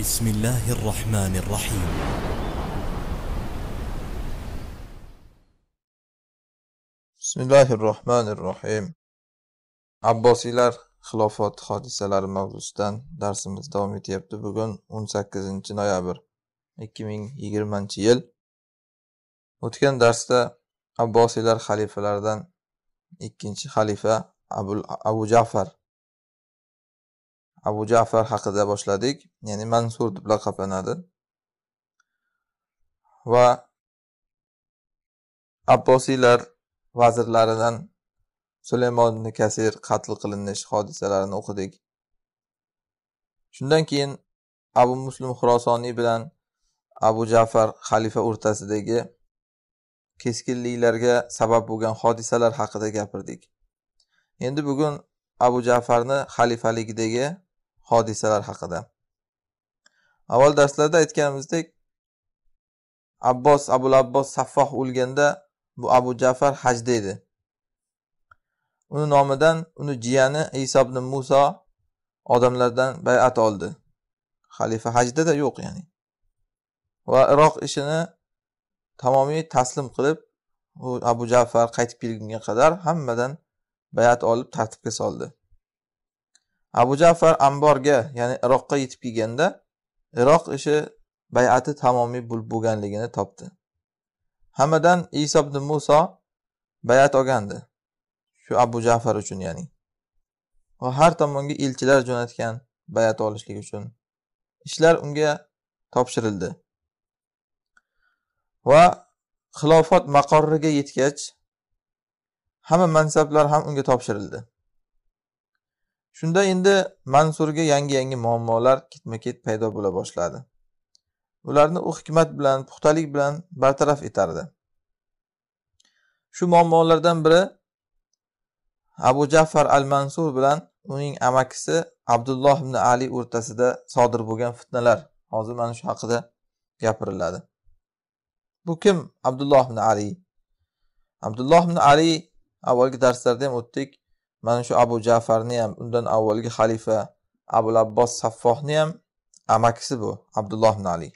بسم الله الرحمن الرحيم bismillahi rohmanir rohim abbosiylar xilofat hodisalari mavzusidan darsimiz davom etyapti bugun 18 noyabr 2020 yil o'tgan darsda abbosiylar xalifalaridan ikkinchi xalifa abu, abu jafar abu jafar haqida boshladik. Ya'ni mansur deb laqablanadi va abbosiylar vazirlaridan sulaymon ibn kasir qatl qilinish hodisalarini o'qidik. Shundan keyin abu muslim xurosoniy bilan abu jafar xalifa o'rtasidagi keskinliklarga sabab bo'lgan hodisalar haqida gapirdik. Endi bugun abu jafarni xalifaligidagi hodisalar haqida. Avval darslarda aytganimizdek abbos abul abbos saffoh o'lganda bu abu jafar hajda edi. Uni nomidan uni jiyani iso ibn muso odamlardan bayat oldi. Xalifa hajdada yo'q ya'ni. Va iroq ishini tamomiy taslim qilib u abu jafar qaytib kelgunga qadar hammadan bayat olib tartibga soldi. Abu jafar amborga ya'ni iroqqa yetib kelganda iroq ishi bayati tamomiy bo'lganligini topdi. Hammadan iso ibn muso bayat olgandi. Shu abu jafar uchun ya'ni. Va har tomonga elchilar jo'natgan bayat olishlik uchun ishlar unga topshirildi. Va xilofat maqorriga yetgach hamma mansablar ham unga topshirildi. Shunda endi mansurga yangi yangi muammolar ketma ket paydo bo'la boshladi. Ularni u hikmat bilan puxtalik bilan bartaraf etardi. Shu muammolardan biri abu jafar al mansur bilan uning amakisi abdulloh ibn ali o'rtasida sodir bo'lgan fitnalar. Hozir mana shu haqida gapiriladi. Bu kim? Abdulloh ibn ali. Abdulloh ibn ali avvalgi darslarda ham o'tdik. Mana shu abu jafarni ham undan avvalgi xalifa abul abbos saffohni ham amakisi bu abdulloh ibn ali.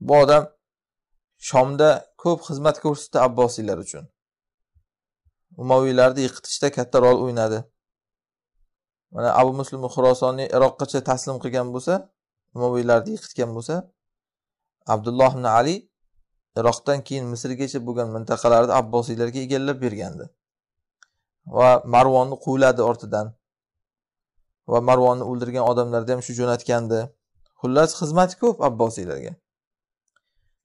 Bu odam shomda ko'p xizmat ko'rsatdi abbosiylar uchun. Umaviylarni yiqitishda katta rol o'ynadi. Mana abu muslim xurosonni iroqqacha taslim qilgan bo'lsa umaviylarni yiqitgan bo'lsa abdulloh ibn ali iroqdan keyin misrgacha bo'lgan mintaqalarni abbosiylarga egallab bergandi. Va marvonni quvladi ortidan. Va marvonni o'ldirgan odamlarni ham shu jo'natgandi. Xullas xizmati ko'p abbosiylarga.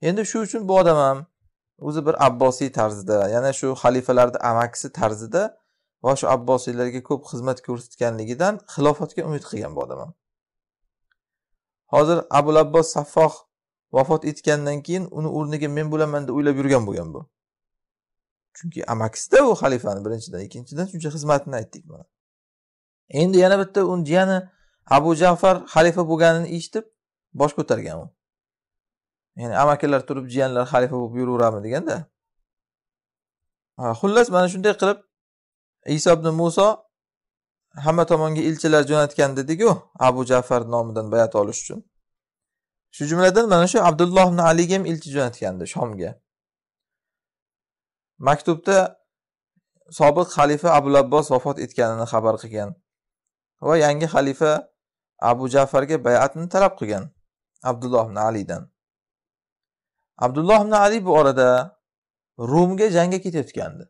Endi shu uchun bu odam ham o'zi bir abbosiy tarzida yana shu xalifalarni amakisi tarzida va shu abbosiylarga ko'p xizmat ko'rsatganligidan xilofatga umid qilgan bu odam ham. Hozir abul abbos saffoh vafot etgandan keyin uni o'rniga men bo'laman deb o'ylab yurgan bo'lgan bu. Chunki amakisida u xalifani birinchidan ikkinchidan shuncha xizmatini aytdik mana. Endi yana bitta uni jiyani abu jafar xalifa bo'lganini eshitib bosh ko'targan u. Ya'ni amakilar turib jiyanlar xalifa bo'lib yuraveradimi deganda. Xullas mana shunday qilib iso ibn muso hamma tomonga elchilar jo'natgan dediku abu jafar nomidan bayat olish uchun. Shu jumladan mana shu abdulloh ibn aliga ham elchi jo'natgandi shomga. Maktubda sobiq xalifa abul abbos vafot etganini xabar qilgan va yangi xalifa abu jafarga bayatni talab qilgan abdulloh ibn alidan. Abdulloh ibn ali bu orada rumga jangga ketayotgandi.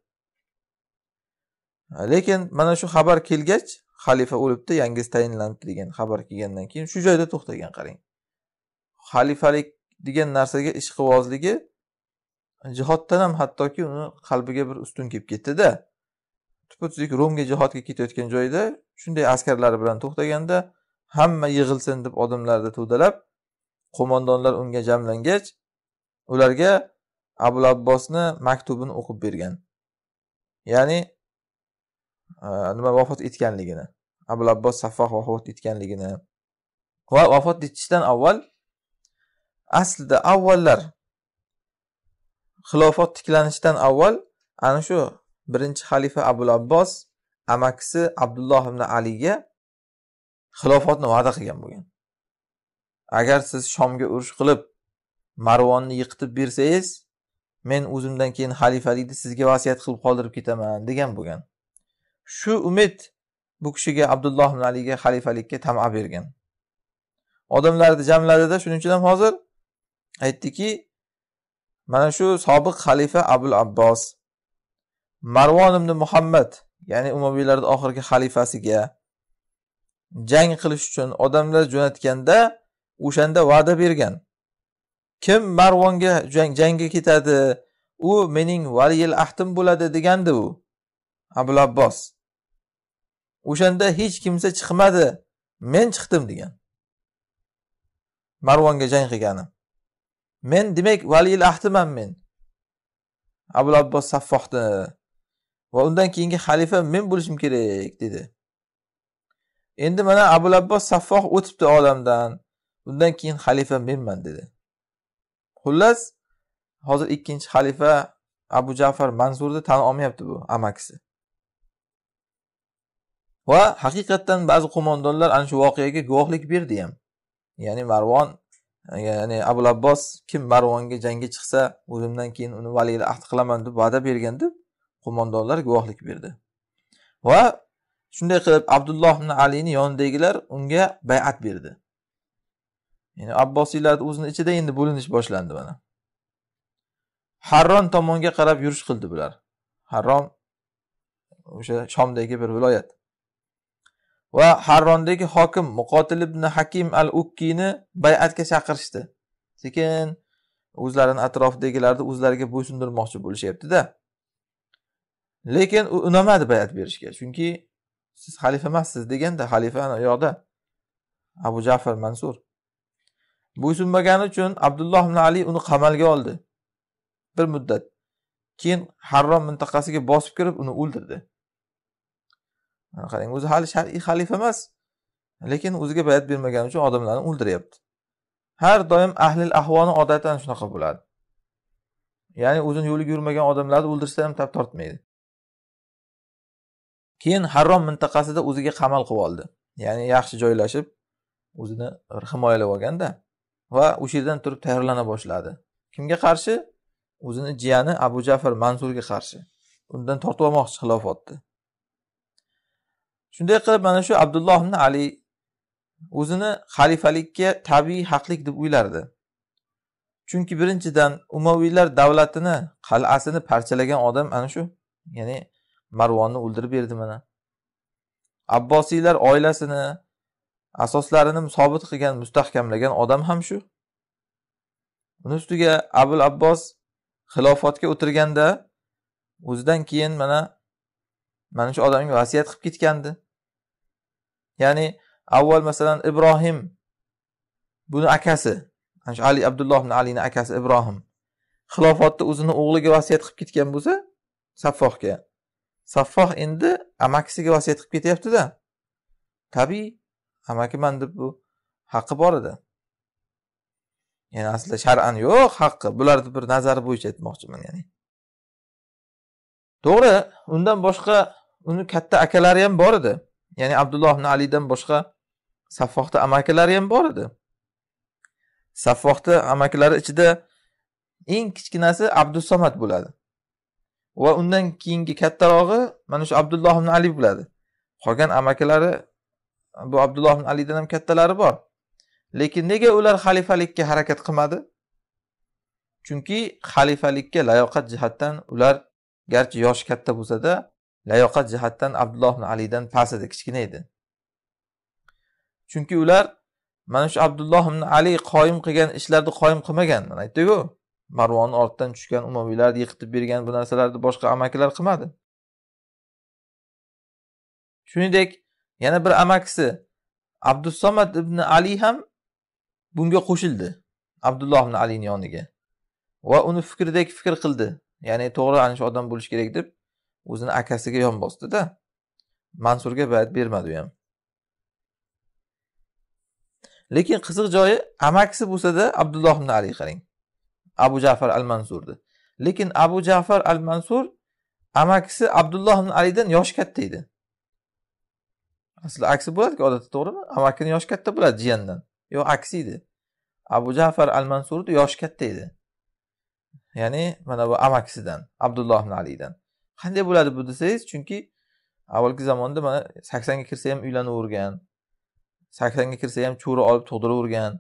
Lekin mana shu xabar kelgach xalifa o'libdi yangisi tayinlandi degan xabar kelgandan keyin shu joyda to'xtagan qarang. Xalifalik degan narsaga ishqibozligi jihoddan ham hattoki uni qalbiga bir ustun kelib ketdida. Tupa tuzuk romga jihodga ketayotgan joyda shunday askarlari bilan to'xtaganda hamma yig'ilsin deb odamlarni to'dalab qo'mondonlar unga jamlangach ularga abul abbosni maktubini o'qib bergan. Ya'ni nima vafot etganligini abul abbos saffoh vafot etganligini va vafot etishdan avval aslida avvallar xilofat tiklanishidan avval ana shu birinchi xalifa abul abbos amakisi abdulloh ibn aliga xilofatni va'da qilgan bo'lgan. Agar siz shomga urush qilib marvonni yiqitib bersangiz men o'zimdan keyin xalifalikni sizga vasiyat qilib qoldirib ketaman degan bo'lgan. Shu umid bu kishiga abdulloh ibn aliga xalifalikka tama bergan. Odamlarni jamladida shuning uchun ham hozir aytdiki mana shu sobiq xalifa abul abbos marvon ibn muhammad ya'ni umaviylarni oxirgi xalifasiga jang qilish uchun odamlar jo'natganda o'shanda va'da bergan. Kim marvonga jangga ketadi? U mening valiyil ahdim bo'ladi degandi u abul abbos. O'shanda hech kimsa chiqmadi men chiqdim degan. Marvonga jang qilgani men demak valiyil ahdiman men. Abul abbos saffohni va undan keyingi xalifa men bo'lishim kerak dedi. Endi mana abul abbos saffoh o'tibdi olamdan. Undan keyin xalifa menman dedi. Xullas hozir ikkinchi xalifa abu jafar mansurni tan olmayapti bu amakisi. Va haqiqatdan ba'zi qo'mondonlar ana shu voqeaga guvohlik berdi ham. Ya'ni marvon ya'ni abu abbos kim marvonga jangga chiqsa o'zimdan keyin uni valiyil ahd qilaman deb va'da bergan deb qo'mondonlar guvohlik berdi. Va shunday qilib abdulloh ibn alini yonidagilar unga bayat berdi. Ya'ni abbosiylar o'zini ichida endi bo'linish boshlandi mana. Harron tomonga qarab yurish qildi bular. Harrom o'sha shomdagi bir viloyat. Va harrondagi hokim muqotil ibn hakim al ukkiyni bay'atga chaqirishdi. Sekin o'zlarini atrofidagilarni o'zlariga bo'ysundirmoqchi bo'lishyaptida. Lekin u unamadi bay'at berishga chunki siz xalifa emassiz deganda xalifa ana yoqda. Abu jafar mansur. Bo'ysunmagani uchun abdulloh ibn ali uni qamalga oldi. Bir muddat keyin harrom mintaqasiga bosib kirib uni o'ldirdi. Qarang o'zi hali shar'iy xalifa emas. Lekin o'ziga bayat bermagani uchun odamlarni o'ldiryapti. Har doim ahlil ahvoni odatan shunaqa bo'ladi. Ya'ni o'zini yo'liga yurmagan odamlarni o'ldirsa ham tap tortmaydi. Keyin harrom mintaqasida o'ziga qamal qilib oldi. Ya'ni yaxshi joylashib o'zini himoyalab olganda va o'sha yerdan turib tayyorlana boshladi. Kimga qarshi? O'zini jiyani abu jafar mansurga qarshi. Undan tortib olmoqchi xilofotni. Shunday qilib mana shu abdulloh ibn ali o'zini xalifalikka tabiiy haqlik deb o'ylardi. Chunki birinchidan umaviylar davlatini qal'asini parchalagan odam ana shu ya'ni marvonni o'ldirib berdi mana. Abbosiylar oilasini asoslarini sobit qilgan mustahkamlagan odam ham shu. Uni ustiga abul abbos xilofatga o'tirganda o'zidan keyin mana mana shu odamga vasiyat qilib ketgandi. Ya'ni avval masalan ibrohim buni akasi. Shu ali abdulloh ibn alini akasi ibrohim. Xilofatni o'zini o'g'liga vasiyat qilib ketgan bo'lsa saffohga. Saffoh endi amakisiga vasiyat qilib ketyaptida. Tabiiy amakiman deb bu haqqi bor edi. Ya'ni aslida shar'an yo'q haqqi. Bularni bir nazari bo'yicha aytmoqchiman ya'ni. To'g'ri undan boshqa uni katta akalari ham bor edi. Ya'ni abdulloh ibn alidan boshqa saffohni amakilari ham bor edi. Saffohni amakilari ichida eng kichkinasi abdusamad bo'ladi. Va undan keyingi kattarog'i mana shu abdulloh ibn ali bo'ladi. Qolgan amakilari bu abdulloh ibn alidan ham kattalari bor. Lekin nega ular xalifalikka harakat qilmadi? Chunki xalifalikka layoqat jihatdan ular garchi yoshi katta bo'lsada layoqat jihatdan abdulloh ibn alidan past edi kichkina edi. Chunki ular mana shu abdulloh ibn ali qoyim qilgan ishlarni qoyim qilmagan mana aytdiku. Marvonni ortidan tushgan umaviylarni yiqitib bergan bu narsalarni boshqa amakilar qilmadi. Shuningdek yana bir amakisi abdusamad ibn ali ham bunga qo'shildi abdulloh ibn alini yoniga. Va uni fikridek fikr qildi. Ya'ni to'g'ri ana shu odam bo'lishi kerak deb o'zini akasiga yon bosdida. Mansurga bayat bermadi u ham. Lekin qiziq joyi amakisi bo'lsada abdulloh ibn ali qarang. Abu jafar al mansurni lekin abu jafar al mansur amakisi abdulloh ibn alidan yoshi katta edi. Aslida aksi bo'ladiku odatda to'g'rimi? Amakini yoshi katta bo'ladi jiyandan. Yo'q aksi edi. Abu jafar al mansurni yoshi katta edi. Ya'ni mana bu amakisidan abdulloh ibn alidan qanday bo'ladi bu desangiz chunki avvalgi zamonda mana saksonga kirsa ham uylanavergan saksonga kirsa ham cho'ri olib tug'diravergan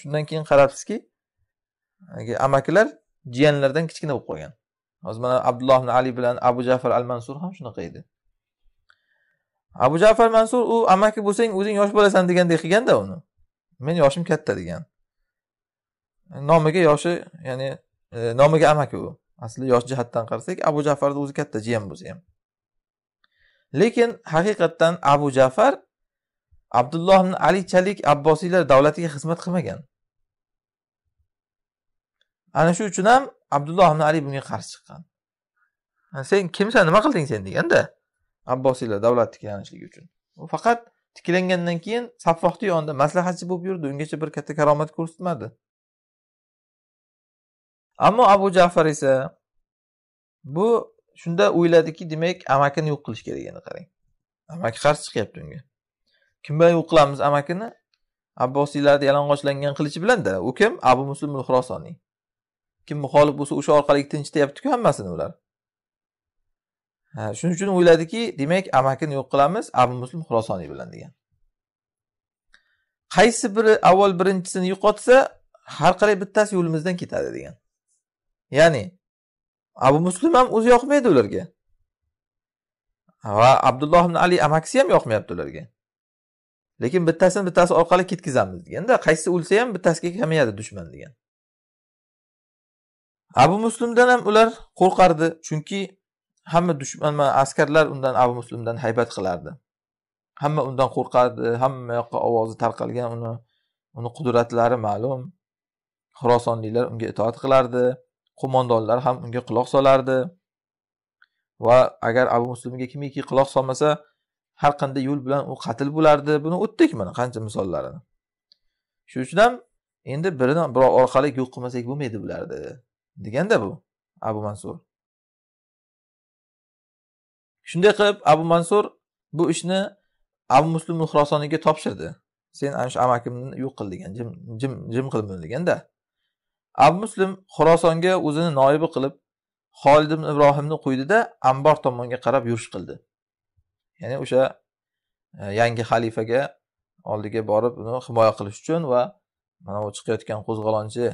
shundan keyin qarabsizki amakilar jiyanlardan kichkina bo'lib qolgan. Hozir mana abdulloh ibn ali bilan abu jafar al mansur ham shunaqa edi. Abu jafar mansur u amaki bo'lsang o'zing yosh bo'lasan degandek qilganda uni. Men yoshim katta degan. Nomiga yoshi ya'ni e, nomiga amaki u. asli yosh jihatdan qarasak abu jafarni o'zi katta jiyan bo'lsa ham. Lekin haqiqatdan abu jafar abdulloh ibn alichalik abbosiylar davlatiga xizmat qilmagan. Ana shu uchun ham abdulloh ibn ali bunga qarshi chiqqan. Sen kimsan nima qilding sen deganda abbosiylar davlatni tiklanishligi uchun. U faqat tiklangandan keyin saffohni yonida maslahatchi bo'lib yurdi. Ungacha bir katta karomat ko'rsatmadi. Ammo abu jafar esa bu shunda o'yladiki demak amakini yo'q qilish kerak endi qarang. Amaki qarshi chiqyapti unga. Kim bilan yo'q qilamiz amakini? Abbosiylarni yalang'ochlangan qilichi bilanda u kim? Abu muslim xurosoniy kim muxolif bo'lsa o'sha orqali tinchityaptiku hammasini ular. Shuning uchun o'yladiki demak amakini yo'q qilamiz abu muslim xurosoniy bilan degan. Qaysi biri avval birinchisini yo'qotsa har qalay bittasi yo'limizdan ketadi degan. Ya'ni abu muslim ham o'zi yoqmaydi ularga. Va abdulloh ibn ali amakisi ham yoqmayapti ularga. Lekin bittasini bittasi orqali ketkazamiz deganda qaysi o'lsa ham bittasiga kamayadi dushman degan. Abu muslimdan ham ular qo'rqardi chunki hamma dushman askarlar undan abu muslimdan haybat qilardi. Hamma undan qo'rqardi hamma yoqqa ovozi tarqalgan uni uni qudratlari ma'lum. Xurosonliklar unga itoat qilardi. Qo'mondonlar ham unga quloq solardi. Va agar abu muslimga kimiki quloq solmasa har qanday yo'l bilan u qatl bo'lardi. Buni o'tdik mana qancha misollarini? Shuning uchun ham endi birini birov orqali yo'q qilmasak bo'lmaydi bularni deganda bu abu mansur. Shunday qilib abu mansur bu ishni abu muslim xurosoniyga topshirdi. Sen ana shu amakimni yo'q qil degan jim jim jim qil buni deganda. Abu muslim xurosonga o'zini noibi qilib xolid ibn ibrohimni qo'ydida ambor tomonga qarab yurish qildi. Ya'ni o'sha e, yangi xalifaga oldiga borib uni himoya qilish uchun va mana bu chiqayotgan qo'zg'olonchi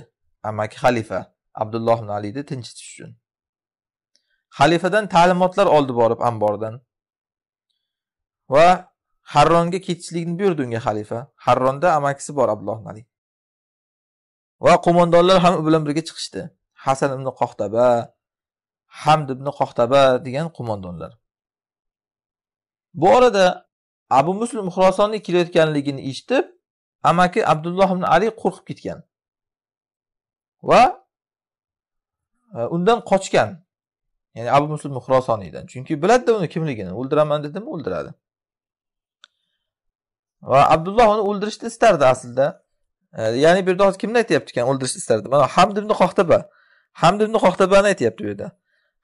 amaki xalifa abdulloh ibn alini tinchitish uchun. Xalifadan ta'limotlar oldi borib ambordan va harronga ketishlikni buyurdi unga xalifa. Harronda amakisi bor abdulloh ali. Va qo'mondonlar ham u bilan birga chiqishdi. Hasan ibn qohtaba hamd ibn qohtaba degan qo'mondonlar. Bu orada abu muslim xurosonniy kelayotganligini eshitib amaki abdulloh ibn ali qo'rqib ketgan. Va e, undan qochgan ya'ni abu muslim xurosoniydan chunki biladida uni kimligini o'ldiraman dedimi o'ldiradi. Va abdulloh uni o'ldirishni istardi aslida. Ya'ni bu yerda hozir kimni aytyapti ekan? O'ldirishni istardi mana hamd ibn qohtaba hamd ibn qohtabani aytyapti bu yerda.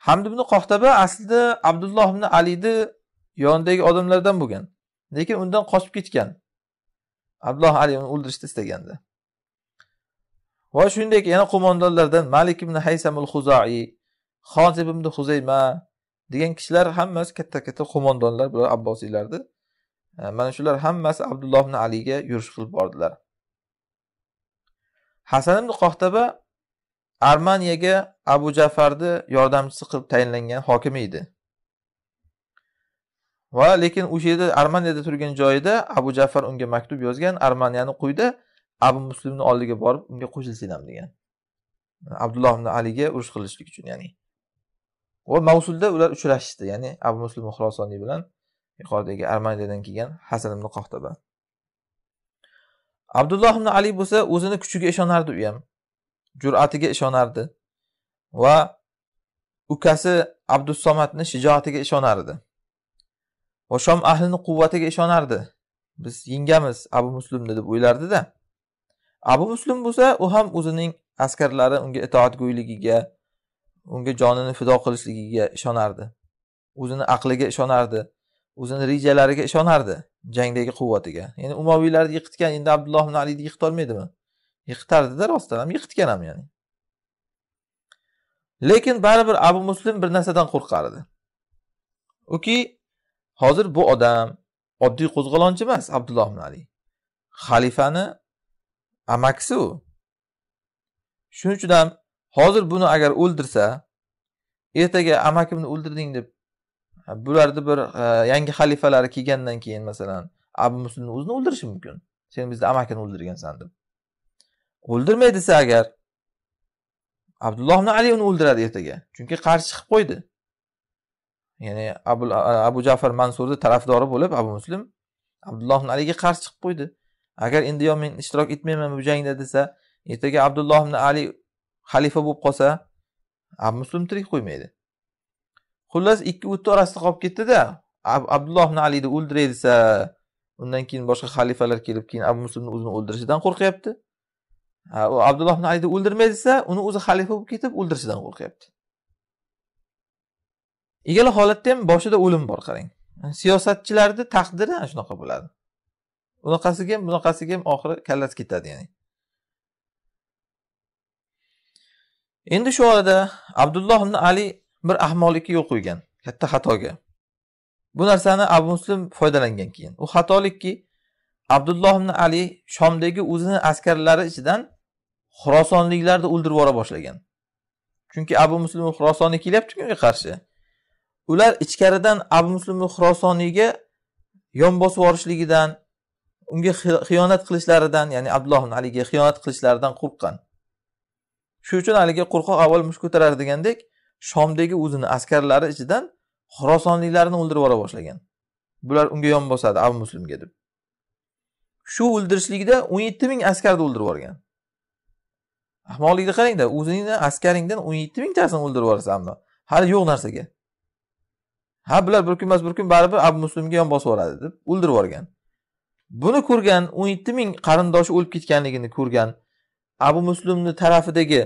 Hamd ibn qohtaba aslida abdulloh ibn alini yonidagi odamlardan bo'lgan. Lekin undan qochib ketgan. Abdulloh ali uni o'ldirishni istaganda va shuningdek yana qo'mondonlardan malik ibn haysamul huzoi hozib ibn huzayma degan kishilar hammasi katta katta qo'mondonlar bular abbosiylarni mana shular hammasi abdulloh ibn aliga yurish qilib bordilar. Hasan ibn qohtaba armaniyaga abu jafarni yordamchisi qilib tayinlangan hokim edi. Va lekin o'sha yerda armaniyada turgan joyida abu jafar unga maktub yozgan armaniyani quyida abu muslimni oldiga borib unga qo'shilsanglar degan. Abdulloh ibn aliga urush qilishlik uchun ya'ni. Va mavsulda ular uchrashishdi ya'ni abu muslim xurosoniy bilan yuqoridagi armaniyadan kelgan hasan ibn qohtaba. Abdulloh ibn ali bo'lsa o'zini kuchiga ishonardi u ham. Jur'atiga ishonardi. Va ukasi abdusomatni shijoatiga ishonardi. Va shom ahlini quvvatiga ishonardi. Biz yengamiz abu muslimni deb o'ylardida abu muslim bo'lsa u ham o'zining askarlari unga itoatgo'yligiga unga jonini fido qilishligiga ishonardi. O'zini aqliga ishonardi. O'zini rejalariga ishonardi jangdagi quvvatiga. Ya'ni umaviylarni yiqitgan endi abdulloh ibn alini yiqitolmaydimi? Yiqitardida rostdan ham yiqitgan ham ya'ni. Lekin baribir abu muslim bir narsadan qo'rqardi. Uki hozir bu odam oddiy qo'zg'olonchi emas abdulloh ibn ali. Xalifani amakisi u. Shuning uchun ham hozir buni agar o'ldirsa ertaga amakimni o'ldirding deb bularni bir e, yangi xalifalari kelgandan keyin masalan abu muslimni o'zini o'ldirishi mumkin. Sen bizni amakini o'ldirgansan deb o'ldirmay desa agar abdulloh ibn ali uni o'ldiradi ertaga. Chunki qarshi chiqib qo'ydi. Ya'ni abu abu jafar mansurni tarafdori bo'lib abu muslim abdulloh ibn aliga qarshi chiqib qo'ydi. Agar endi yo men ishtirok etmayman bu jangda desa ertaga abdulloh ibn ali xalifa bo'lib qolsa abu muslim tirik qo'ymaydi. Xullas ikki o'tni orasida qolib ketdida. Abdulloh ibn alini o'ldiray desa undan keyin boshqa xalifalar kelib keyin abu muslimni o'zini o'ldirishidan qo'rqyapti. U abdulloh ibn alini o'ldirmay desa uni o'zi xalifa bo'lib ketib o'ldirishidan qo'rqyapti. Ikkala holatda ham boshida o'lim bor qarang. Siyosatchilarni taqdiri ana shunaqa bo'ladi. Unaqasiga ham bunaqasiga ham oxiri kallasi ketadi ya'ni. Endi shu orada abdulloh ibn ali bir ahmoqlikka yo'l qo'ygan katta xatoga. Bu narsani abu muslim foydalangan keyin. U xatolikki abdulloh ibn ali shomdagi o'zini askarlari ichidan xurosonliklarni o'ldirib yubora boshlagan. Chunki abu muslim xurosoniy kelyaptiku unga qarshi. Ular ichkaridan abu muslim xurosoniyga yon bosib yuborishligidan unga xiyonat qilishlaridan ya'ni abdulloh ibn aliga xiyonat qilishlaridan qo'rqqan. Shu uchun haligi qo'rqoq avval mush ko'tarar degandek shomdagi o'zini askarlari ichidan xorosonliklarni o'ldirib yubora boshlagan. Bular unga yon bosadi abu muslimga deb. Shu o'ldirishlikda o'n yetti ming askarni o'ldirib yuborgan. Ahmoqlikni qarangda o'zingni askaringdan o'n yetti mingtasini o'ldirib yuborasanmi hali yo'q narsaga. Ha bular bir kun emas bir kun baribir abu muslimga yon bosib yuboradi deb o'ldirib yuborgan. Buni ko'rgan o'n yetti ming qarindoshi o'lib ketganligini ko'rgan abu muslimni tarafidagi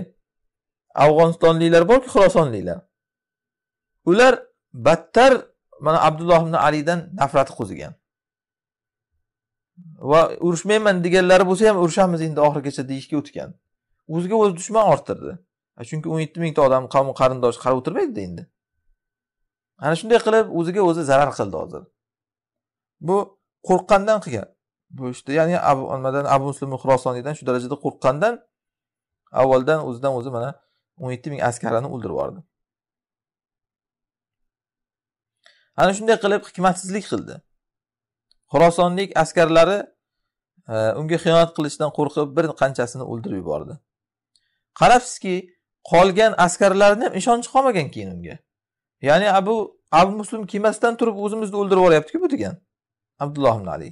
afg'onistonliklar borku xurosonliklar ular battar mana abdulloh ibn alidan nafrati qo'zigan. Va urushmayman deganlari bo'lsa ham urushamiz endi oxirigacha deyishga o'tgan. O'ziga o'zi dushman orttirdi. Chunki o'n yetti mingta odam qavm qarindosh qarab o'tirmaydida endi. Ana shunday qilib o'ziga o'zi zarar qildi hozir. Bu qo'rqqandan qilgan bu ishni ya'ni nimadan abu muslim xurosoniydan shu darajada qo'rqqandan avvaldan o'zidan o'zi mana o'n yetti ming askarini o'ldirib yubordi. Ana shunday qilib hikmatsizlik qildi. Xurosonlik askarlari e, unga xiyonat qilishdan qo'rqib bir qanchasini o'ldirib yubordi. Qarabsizki qolgan askarlarni ham ishonchi qolmagan keyin unga. Ya'ni abu abu muslim kelmasdan turib o'zimizni o'ldirib yuboryaptiku bu degan. Abdulloh ibn ali.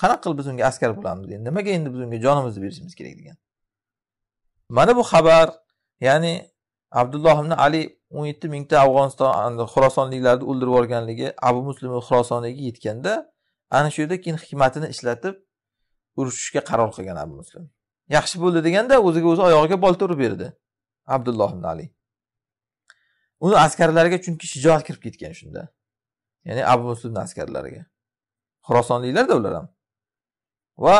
Qanaqa qilib biz unga askar bo'lamiz endi? Nimaga endi biz unga jonimizni berishimiz kerak degan. Mana bu xabar ya'ni abdulloh ibn ali o'n yetti mingta afg'oniston xurosonliklarni o'ldirib yuborganligi abu muslim xurosoniyga yetganda ana shu yerda keyin hikmatini ishlatib urushishga qaror qilgan abu muslim. Yaxshi bo'ldi deganda o'ziga o'zi oyog'iga bolta urib berdi abdulloh ibn ali. Uni askarlariga chunki shijoat kirib ketgan shunda. Ya'ni abu muslimni askarlariga. Xurosonliklarda ular ham. Va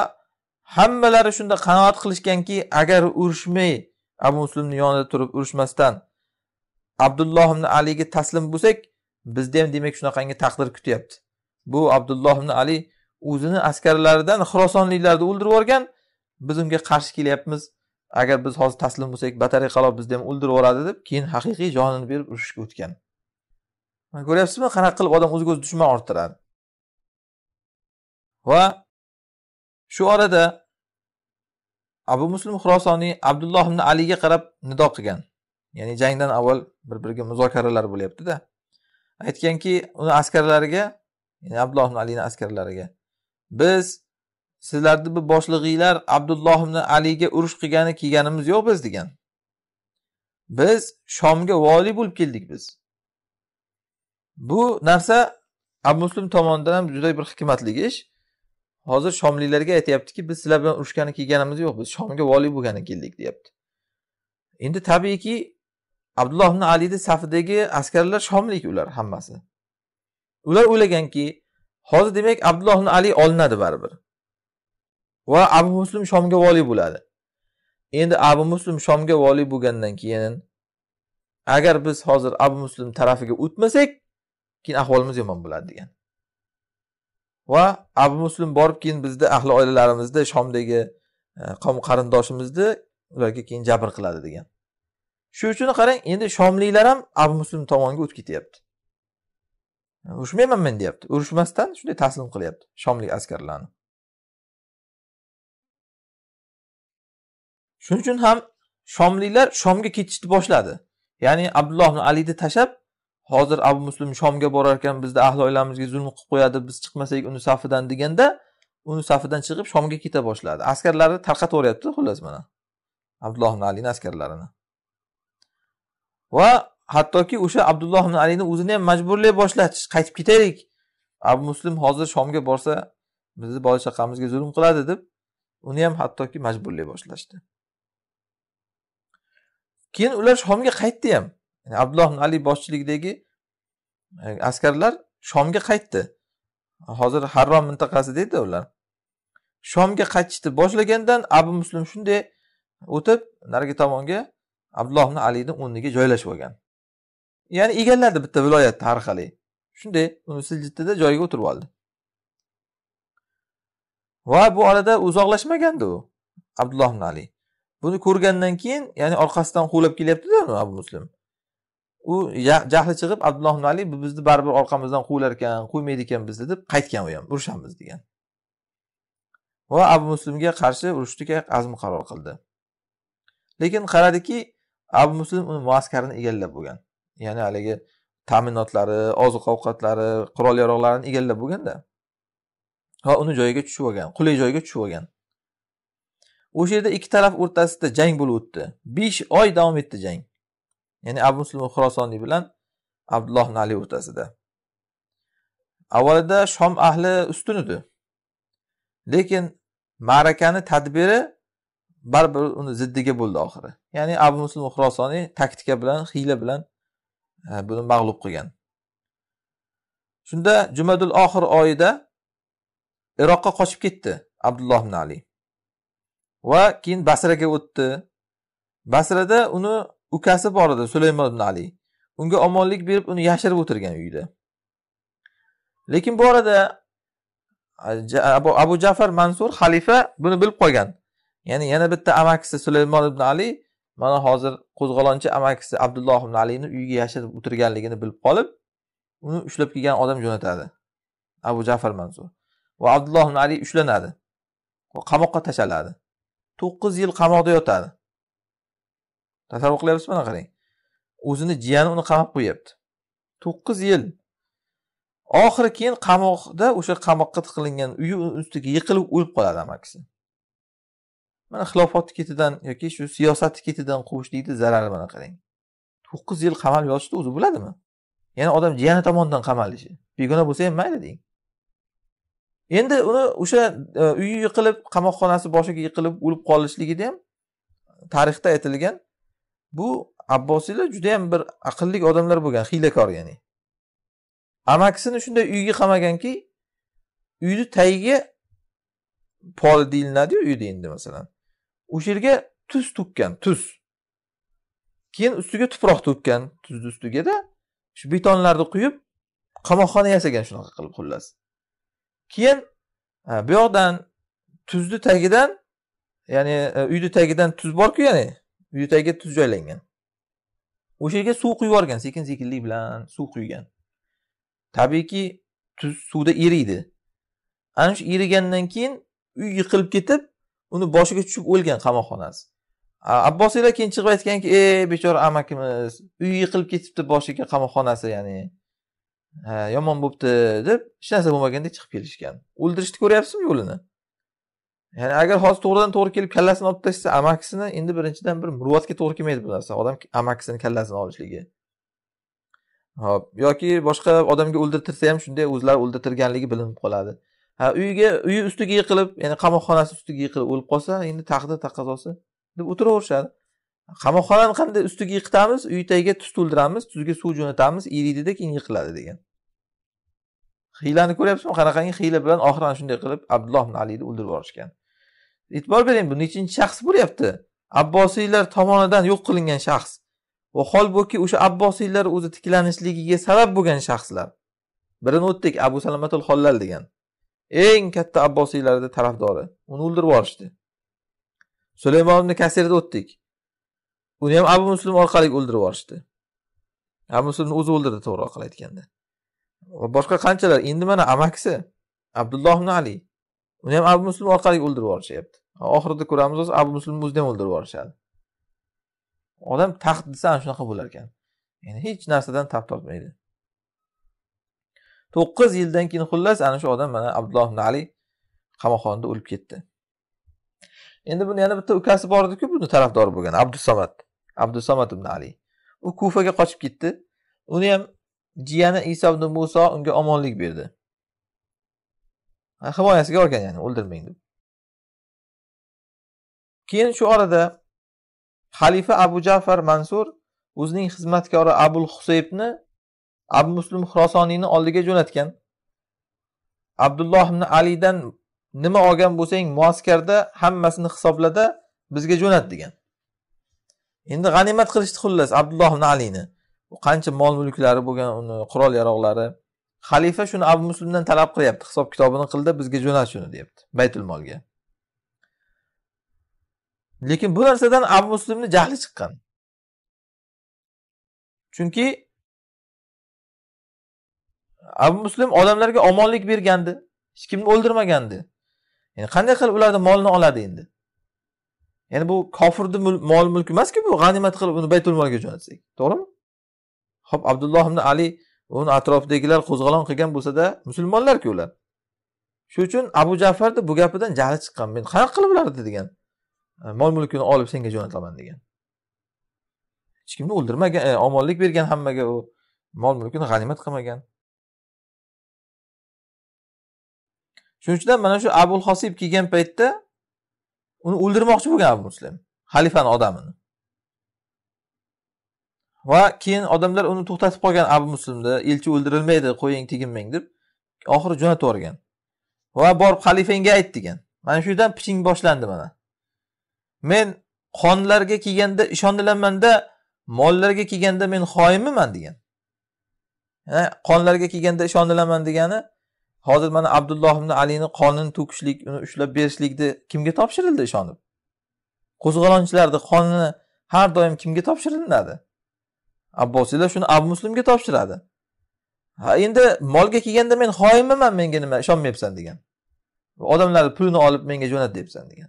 hammalari shunda qanoat qilishganki agar urushmay abu muslimni yonida turib urushmasdan abdulloh ibn aliga taslim bo'lsak bizni ham demak shunaqangi taqdir kutyapti. Bu abdulloh ibn ali o'zini askarlaridan xirosonliklarni o'ldirib yuborgan biz unga qarshi kelyapmiz. Agar biz hozir taslim bo'lsak batariqalab bizni ham o'ldirib yuboradi deb keyin haqiqiy jonini berib urushga o'tgan. Ko'ryapsizmi? Qanaqa qilib odam o'ziga o'zi dushman orttiradi? Va shu orada abu muslim xurosoniy abdulloh ibn aliga qarab nido qilgan. Ya'ni jangdan avval bir biriga muzokaralar bo'lyaptida. Aytganki uni askarlariga ya'ni abdulloh ibn alini askarlariga biz sizlarni bu boshlig'inglar abdulloh ibn aliga urush qilgani kelganimiz yo'q biz degan. Biz shomga voliy bo'lib keldik biz. Bu narsa abu muslim tomonidan ham juda bir hikmatli ish. Hozir shomliklarga aytyaptiki biz sizlar bilan urushgani kelganimiz yo'q. Biz shomga voliy bo'lgani keldik deyapti. Endi tabiiyki abdulloh ibn alini safidagi askarlar shomlik ular hammasi. Ular o'ylaganki hozir demak abdulloh ibn ali olinadi baribir. Va abu muslim shomga voliy bo'ladi. Endi abu muslim shomga voliy bo'lgandan keyin agar biz hozir abu muslim tarafiga o'tmasak keyin ahvolimiz yomon bo'ladi degan. Va abu muslim borib keyin bizni ahli oilalarimizni shomdagi e, qavm qarindoshimizni ularga keyin jabr qiladi degan. Shu uchun qarang endi shomliklar ham abu muslim tomonga o'tib ketyapti. Urushmaymanman deyapti. Urushmasdan shunday taslim qilyapti shomlik askarlarni. Shuning uchun ham shomliklar shomga ketishni boshladi. Ya'ni abdulloh ibn alini tashlab hozir abu muslim shomga borar ekan bizni ahli oilamizga zulm qilib qo'yadi biz chiqmasak uni safidan deganda uni safidan chiqib shomga keta boshladi. Askarlarni tarqatib yuboryapti xullas mana. Abdulloh ibn alini askarlarini. Va hattoki o'sha abdulloh ibn alini o'zini ham majburlay boshladi. Qaytib ketaylik. Abu muslim hozir shomga borsa bizni bola chaqamizga zulm qiladi deb uni ham hattoki majburlay boshlashdi. Keyin ular shomga qaytdi ham. Abdulloh ibn ali boshchiligidagi e, askarlar shomga qaytdi. Hozir harrom mintaqasi deydi ular. Shomga qaytishni boshlagandan abu muslim shunday o'tib narigi tomonga abdulloh ibn alini o'rniga joylashib olgan. Ya'ni egalladi bitta viloyatni har qalay shunday uni siljitida joyiga o'tirib oldi. Va bu orada uzoqlashmagandi u abdulloh ibn ali. Buni ko'rgandan keyin ya'ni orqasidan quvlab kelyaptida abu muslim. U jahli chiqib abdulloh ibn ali bizni baribir orqamizdan quvlar ekan qo'ymaydi ekan bizni deb qaytgan u ham urushamiz degan. Va abu muslimga qarshi urushishga azm qaror qildi. Lekin qaradiki abu muslim uni muaskarini egallab bo'lgan. Ya'ni haligi ta'minotlari oziq ovqatlari qurol yarog'larini egallab bo'lganda va uni joyiga tushib olgan qulay joyga tushib olgan. O'sha yerda ikki taraf o'rtasida jang bo'lib o'tdi. Besh oy davom etdi jang. Ya'ni abu muslim xurosoniy bilan abdulloh ibn ali o'rtasida. Avvalida shom ahli ustun edi. Lekin ma'rakani tadbiri baribir uni ziddiga bo'ldi oxiri. Ya'ni abu muslim xurosoniy taktika bilan hiyla bilan e, buni mag'lub qilgan. Shunda jumadul oxir oyida iroqqa qochib ketdi abdulloh ibn ali. Va keyin basraga o'tdi. Basrada uni ukasi bor edi sulaymon ibn ali unga omonlik berib uni yashirib o'tirgan uyda. Lekin bu orada abu jafar mansur xalifa buni bilib qolgan ya'ni yana bitta amakisi sulaymon ibn ali mana hozir qo'zg'olonchi amakisi abdulloh ibn alini uyiga yashirib o'tirganligini bilib qolib uni ushlab kelgan odam jo'natadi abu jafar mansur. Va abdulloh ibn ali ushlanadi va qamoqqa tashlanadi to'qqiz yil qamoqda yotadi. Tasavvur qilyapsiz mana qarang. O'zini jiyani uni qamab qo'yyapti to'qqiz yil. Oxiri keyin qamoqda o'sha qamoqqa tiqilingan uyi ustiga yiqilib o'lib qoladi amakisi mana xilofatni ketidan yoki shu siyosatni ketidan quvishlikni zarari mana qarang. To'qqiz yil qamalib yotishni o'zi bo'ladimi? Yana odam jiyani tomonidan qamalishi. Begona bo'lsa ham mayli deng. Endi uni o'sha e, uyi yiqilib qamoqxonasi boshiga yiqilib o'lib qolishligida ham tarixda aytilgan bu abbosiylar juda yam bir aqlli odamlar bo'lgan hiylakor ya'ni. Amakisini shunday uyga qamaganki uyni tagiga pol deyilinadiyu uyda endi masalan. O'sha yerga tuz to'kkan tuz. Keyin ustiga tuproq to'kkan tuzni ustigada shu betonlarni quyib qamoqxona yasagan shunaqa qilib xullas. Keyin bu yoqdan tuzni tagidan ya'ni e, uyni tagidan tuz borku ya'ni uyni tuz joylangan. O'sha yerga suv quyib yuborgan sekin sekinlik bilan suv quygan. Tabiiyki tuz suvda eriydi. Ana shu erigandan keyin uy yiqilib ketib uni boshiga tushib o'lgan qamoqxonasi. Abbosiylar keyin chiqib aytganki ey bechora amakimiz uyi yiqilib ketibdi boshiga qamoqxonasi ya'ni ha yomon bo'libdi deb hech narsa bo'lmagandek chiqib kelishgan. O'ldirishni ko'ryapsizmi yo'lini? Ya'ni agar hozir to'g'ridan to'g'ri kelib kallasini olib tashlasa amakisini endi birinchidan bir murvatga to'g'ri kelmaydi bu narsa. Odam amakisini kallasini olishligi. Hop yoki boshqa odamga o'ldirtirsa ham shunday o'zlari o'ldirtirganligi bilinib qoladi. Ha uyiga uyi ustiga yiqilib ya'ni qamoqxonasi ustiga yiqilib o'lib qolsa endi taqdir taqozosi deb o'tiraverishadi qamoqxonani qanday ustiga yiqitamiz? Uy tagiga tuz to'ldiramiz tuzga suv jo'natamiz eriydida keyin yiqiladi degan. Hiylani ko'ryapsizmi? Qanaqangi hiyla bilan oxiri ana shunday qilib abdulloh ibn alini o'ldirib yuborishgan. E'tibor bering bu nechinchi shaxs bo'lyapti. Abbosiylar tomonidan yo'q qilingan shaxs. Va holbuki o'sha abbosiylar o'zi tiklanishligiga sabab bo'lgan shaxslar. Birini o'tdik abu salamatul hollal degan. Eng katta abbosiylarni tarafdori. Uni o'ldirib yuborishdi. Sulaymon ibn kasirni o'tdik. Uni ham abu muslim orqali o'ldirib yuborishdi. Abu muslimni o'zi o'ldirdi to'g'riroq qilib aytganda. Va boshqa qanchalar? Endi mana amakisi abdulloh ibn ali. Uni ham abu muslim orqali o'ldirib yuborishyapti. Oxirida ko'ramiz o'zi abu muslimni o'zida ham o'ldirib yuborishadi odam taxt desa ana shunaqa bo'lar ekan. Ya'ni hech narsadan tap tortmaydi. To'qqiz yildan keyin xullas ana shu odam mana abdulloh ibn ali qamoqxonada o'lib ketdi. Endi buni yana bitta ukasi bor ediku buni tarafdori bo'lgan abdusamad abdusamad ibn ali. U kufaga qochib ketdi. Uni ham jiyani iso ibn muso unga omonlik berdi. Himoyasiga olgan ya'ni o'ldirmang deb. Keyin shu orada xalifa abu jafar mansur o'zining xizmatkori abul husaybni abu muslim xurosoniyni oldiga jo'natgan. Abdulloh ibn alidan nima olgan bo'lsang muaskarda hammasini hisoblada bizga jo'nat degan. Endi g'animat qilishdi xullas abdulloh ibn alini. Qancha mol mulklari bo'lgan uni qurol yarog'lari xalifa shuni abu muslimdan talab qilyapti hisob kitobini qildi bizga jo'nat shuni deyapti baytul molga. Lekin bu narsadan abu muslimni jahli chiqqan. Chunki abu muslim odamlarga omonlik bergandi. Hech kimni o'ldirmagandi. Yani qanday qilib ularni molini oladi endi? Ya'ni bu kofirni mol mulki emasku bu g'animat qilib uni baytul molga jo'natsak. To'g'rimi? Ho'p abdulloh ibn ali uni atrofidagilar qo'zg'olon qilgan bo'lsada musulmonlarku ular. Shu uchun abu jafarni bu gapidan jahli chiqqan. Men qanaqa qilib ularni degan Э, mol mulkini olib senga jo'nataman degan. Hech kimni o'ldirmagan e, omonlik bergan hammaga u mol mulkini g'animat qilmagan. Shuning uchun mana shu abul hosib kelgan paytda uni o'ldirmoqchi bo'lgan abu muslim xalifani odamini. Va keyin odamlar uni to'xtatib qolgan abu muslimni elchi o'ldirilmaydi qo'ying teginmang deb oxiri jo'natib yuborgan va borib xalifangga ayt degan. Mana shu yerdan piching boshlandi mana. Men qonlarga kelganda ishonilamanda mollarga kelganda men xoinmiman degan. Qonlarga kelganda ishonilaman degani hozir mana abdulloh ibn alini qonini to'kishlik uni ushlab berishlikni kimga topshirildi ishonib? Qo'zg'olonchilarni qonini har doim kimga topshirilinadi abbosiylar shuni abu muslimga topshiradi. Ha endi molga kelganda men xoinmiman menga nima ishonmayapsan degan. Odamlarni pulini olib menga jo'nat deyapsan degan.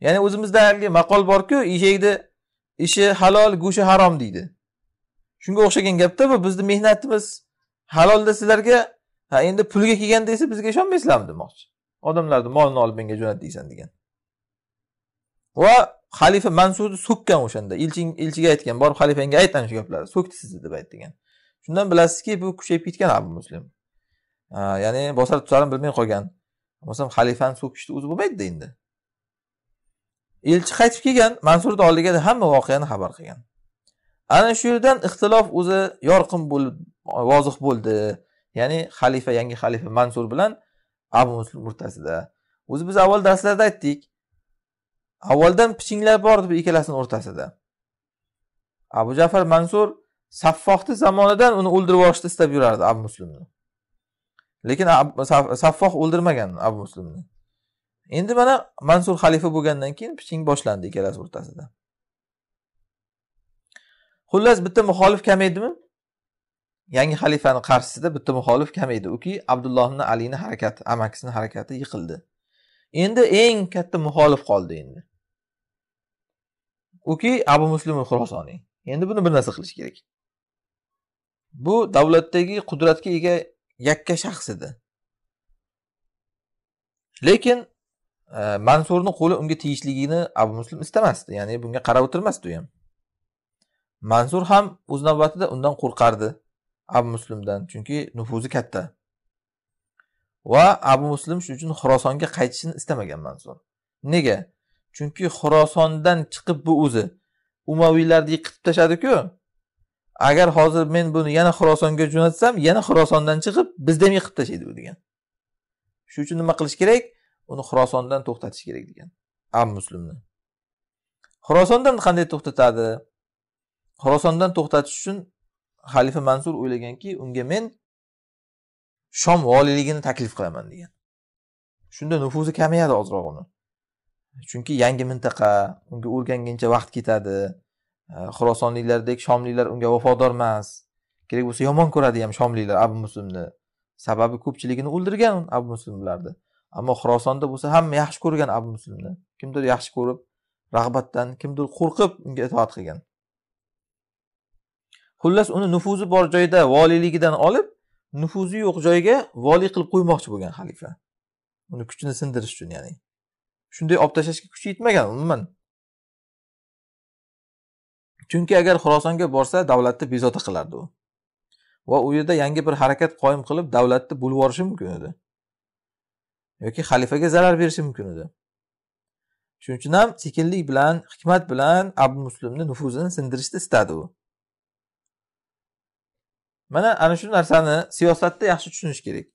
Ya'ni o'zimizda haligi maqol borku eshakni ishi halol go'shti harom deydi. Shunga o'xshagan gapda bu bizni mehnatimiz halolda sizlarga ha endi pulga kelganda esa bizga ishonmaysizlarmi demoqchi. Odamlarni molini olib menga jo'nat deysan degan. Va xalifa mansurni so'kkan o'shanda. Elching elchiga aytgan borib xalifangga ayt ana shu gaplarni. So'kdi sizni deb aytgan shundan bilasizki bu kuchayib ketgan abu muslim. Ya'ni bosar tusarini bilmay qolgan. Bo'lmasam xalifani so'kishni o'zi bo'lmaydida endi. Elchi qaytib kelgan mansurni oldiga hamma voqeani xabar qilgan. Ana shu yerdan ixtilof o'zi yorqin bo'lib vozih bo'ldi. Ya'ni xalifa yangi xalifa mansur bilan abu muslim o'rtasida. O'zi biz avval darslarda aytdik avvaldan pichinglar bor edi ikkalasini o'rtasida. Abu jafar mansur saffohni zamonidan uni o'ldirib yuborishni istab yurardi abu muslimni. Lekin saffoh o'ldirmagan abu muslimni. Endi mana mansur xalifa bo'lgandan keyin piching boshlandi ikkalasi o'rtasida. Xullas bitta muxolif kamaydimi yangi xalifani qarshisida bitta muxolif kamaydi uki abdulloh ibn alini harakati amakisini harakati yiqildi. Endi eng katta muxolif qoldi endi. Uki abu muslim xurosoniy endi buni bir narsa qilish kerak. Bu davlatdagi qudratga ega yakka shaxs edi. Lekin mansurni qo'li unga tegishligini abu muslim istamasdi ya'ni bunga qarab o'tirmasdi u ham. Mansur ham o'z navbatida undan qo'rqardi abu muslimdan chunki nufuzi katta. Va abu muslim shuning uchun xurosonga qaytishini istamagan mansur. Nega? Chunki xurosondan chiqib bu o'zi umaviylarni yiqitib tashladiku. Agar hozir men buni yana xurosonga jo'natsam yana xurosondan chiqib bizni ham yiqitib tashlaydi u degan. Shuning uchun nima qilish kerak? Uni xurosondan to'xtatish kerak degan. Abu muslimni. Xurosondan qanday to'xtatadi? Xurosondan to'xtatish uchun xalifa mansur o'ylaganki unga men shom voliyligini taklif qilaman degan. Shunda nufuzi kamayadi ozroq uni. Chunki yangi mintaqa unga o'rganguncha vaqt ketadi. Xurosonliklardek shomliklar unga vafodor emas. Kerak bo'lsa yomon ko'radi ham shomliklar abu muslimni. Sababi ko'pchiligini o'ldirgan abu muslim bularni ammo xurosonda bo'lsa hamma yaxshi ko'rgan abu muslimni. Kimdir yaxshi ko'rib rag'batdan kimdir qo'rqib unga itoat qilgan. Xullas uni nufuzi bor joyda voliyligidan olib nufuzi yo'q joyga voliy qilib qo'ymoqchi bo'lgan xalifa. Uni kuchini sindirish uchun ya'ni. Shunday olib tashlashga kuchi yetmagan umuman. Chunki agar xurosonga borsa davlatni bezovta qilardi u. Va u yerda yangi bir harakat qoyim qilib davlatni bo'lib yuborishi mumkin edi. Yoki xalifaga zarar berishi mumkin edi. Shuning uchun ham sekinlik bilan hikmat bilan abu muslimni nufuzini sindirishni istadi u. Mana ana shu narsani siyosatda yaxshi tushunish kerak.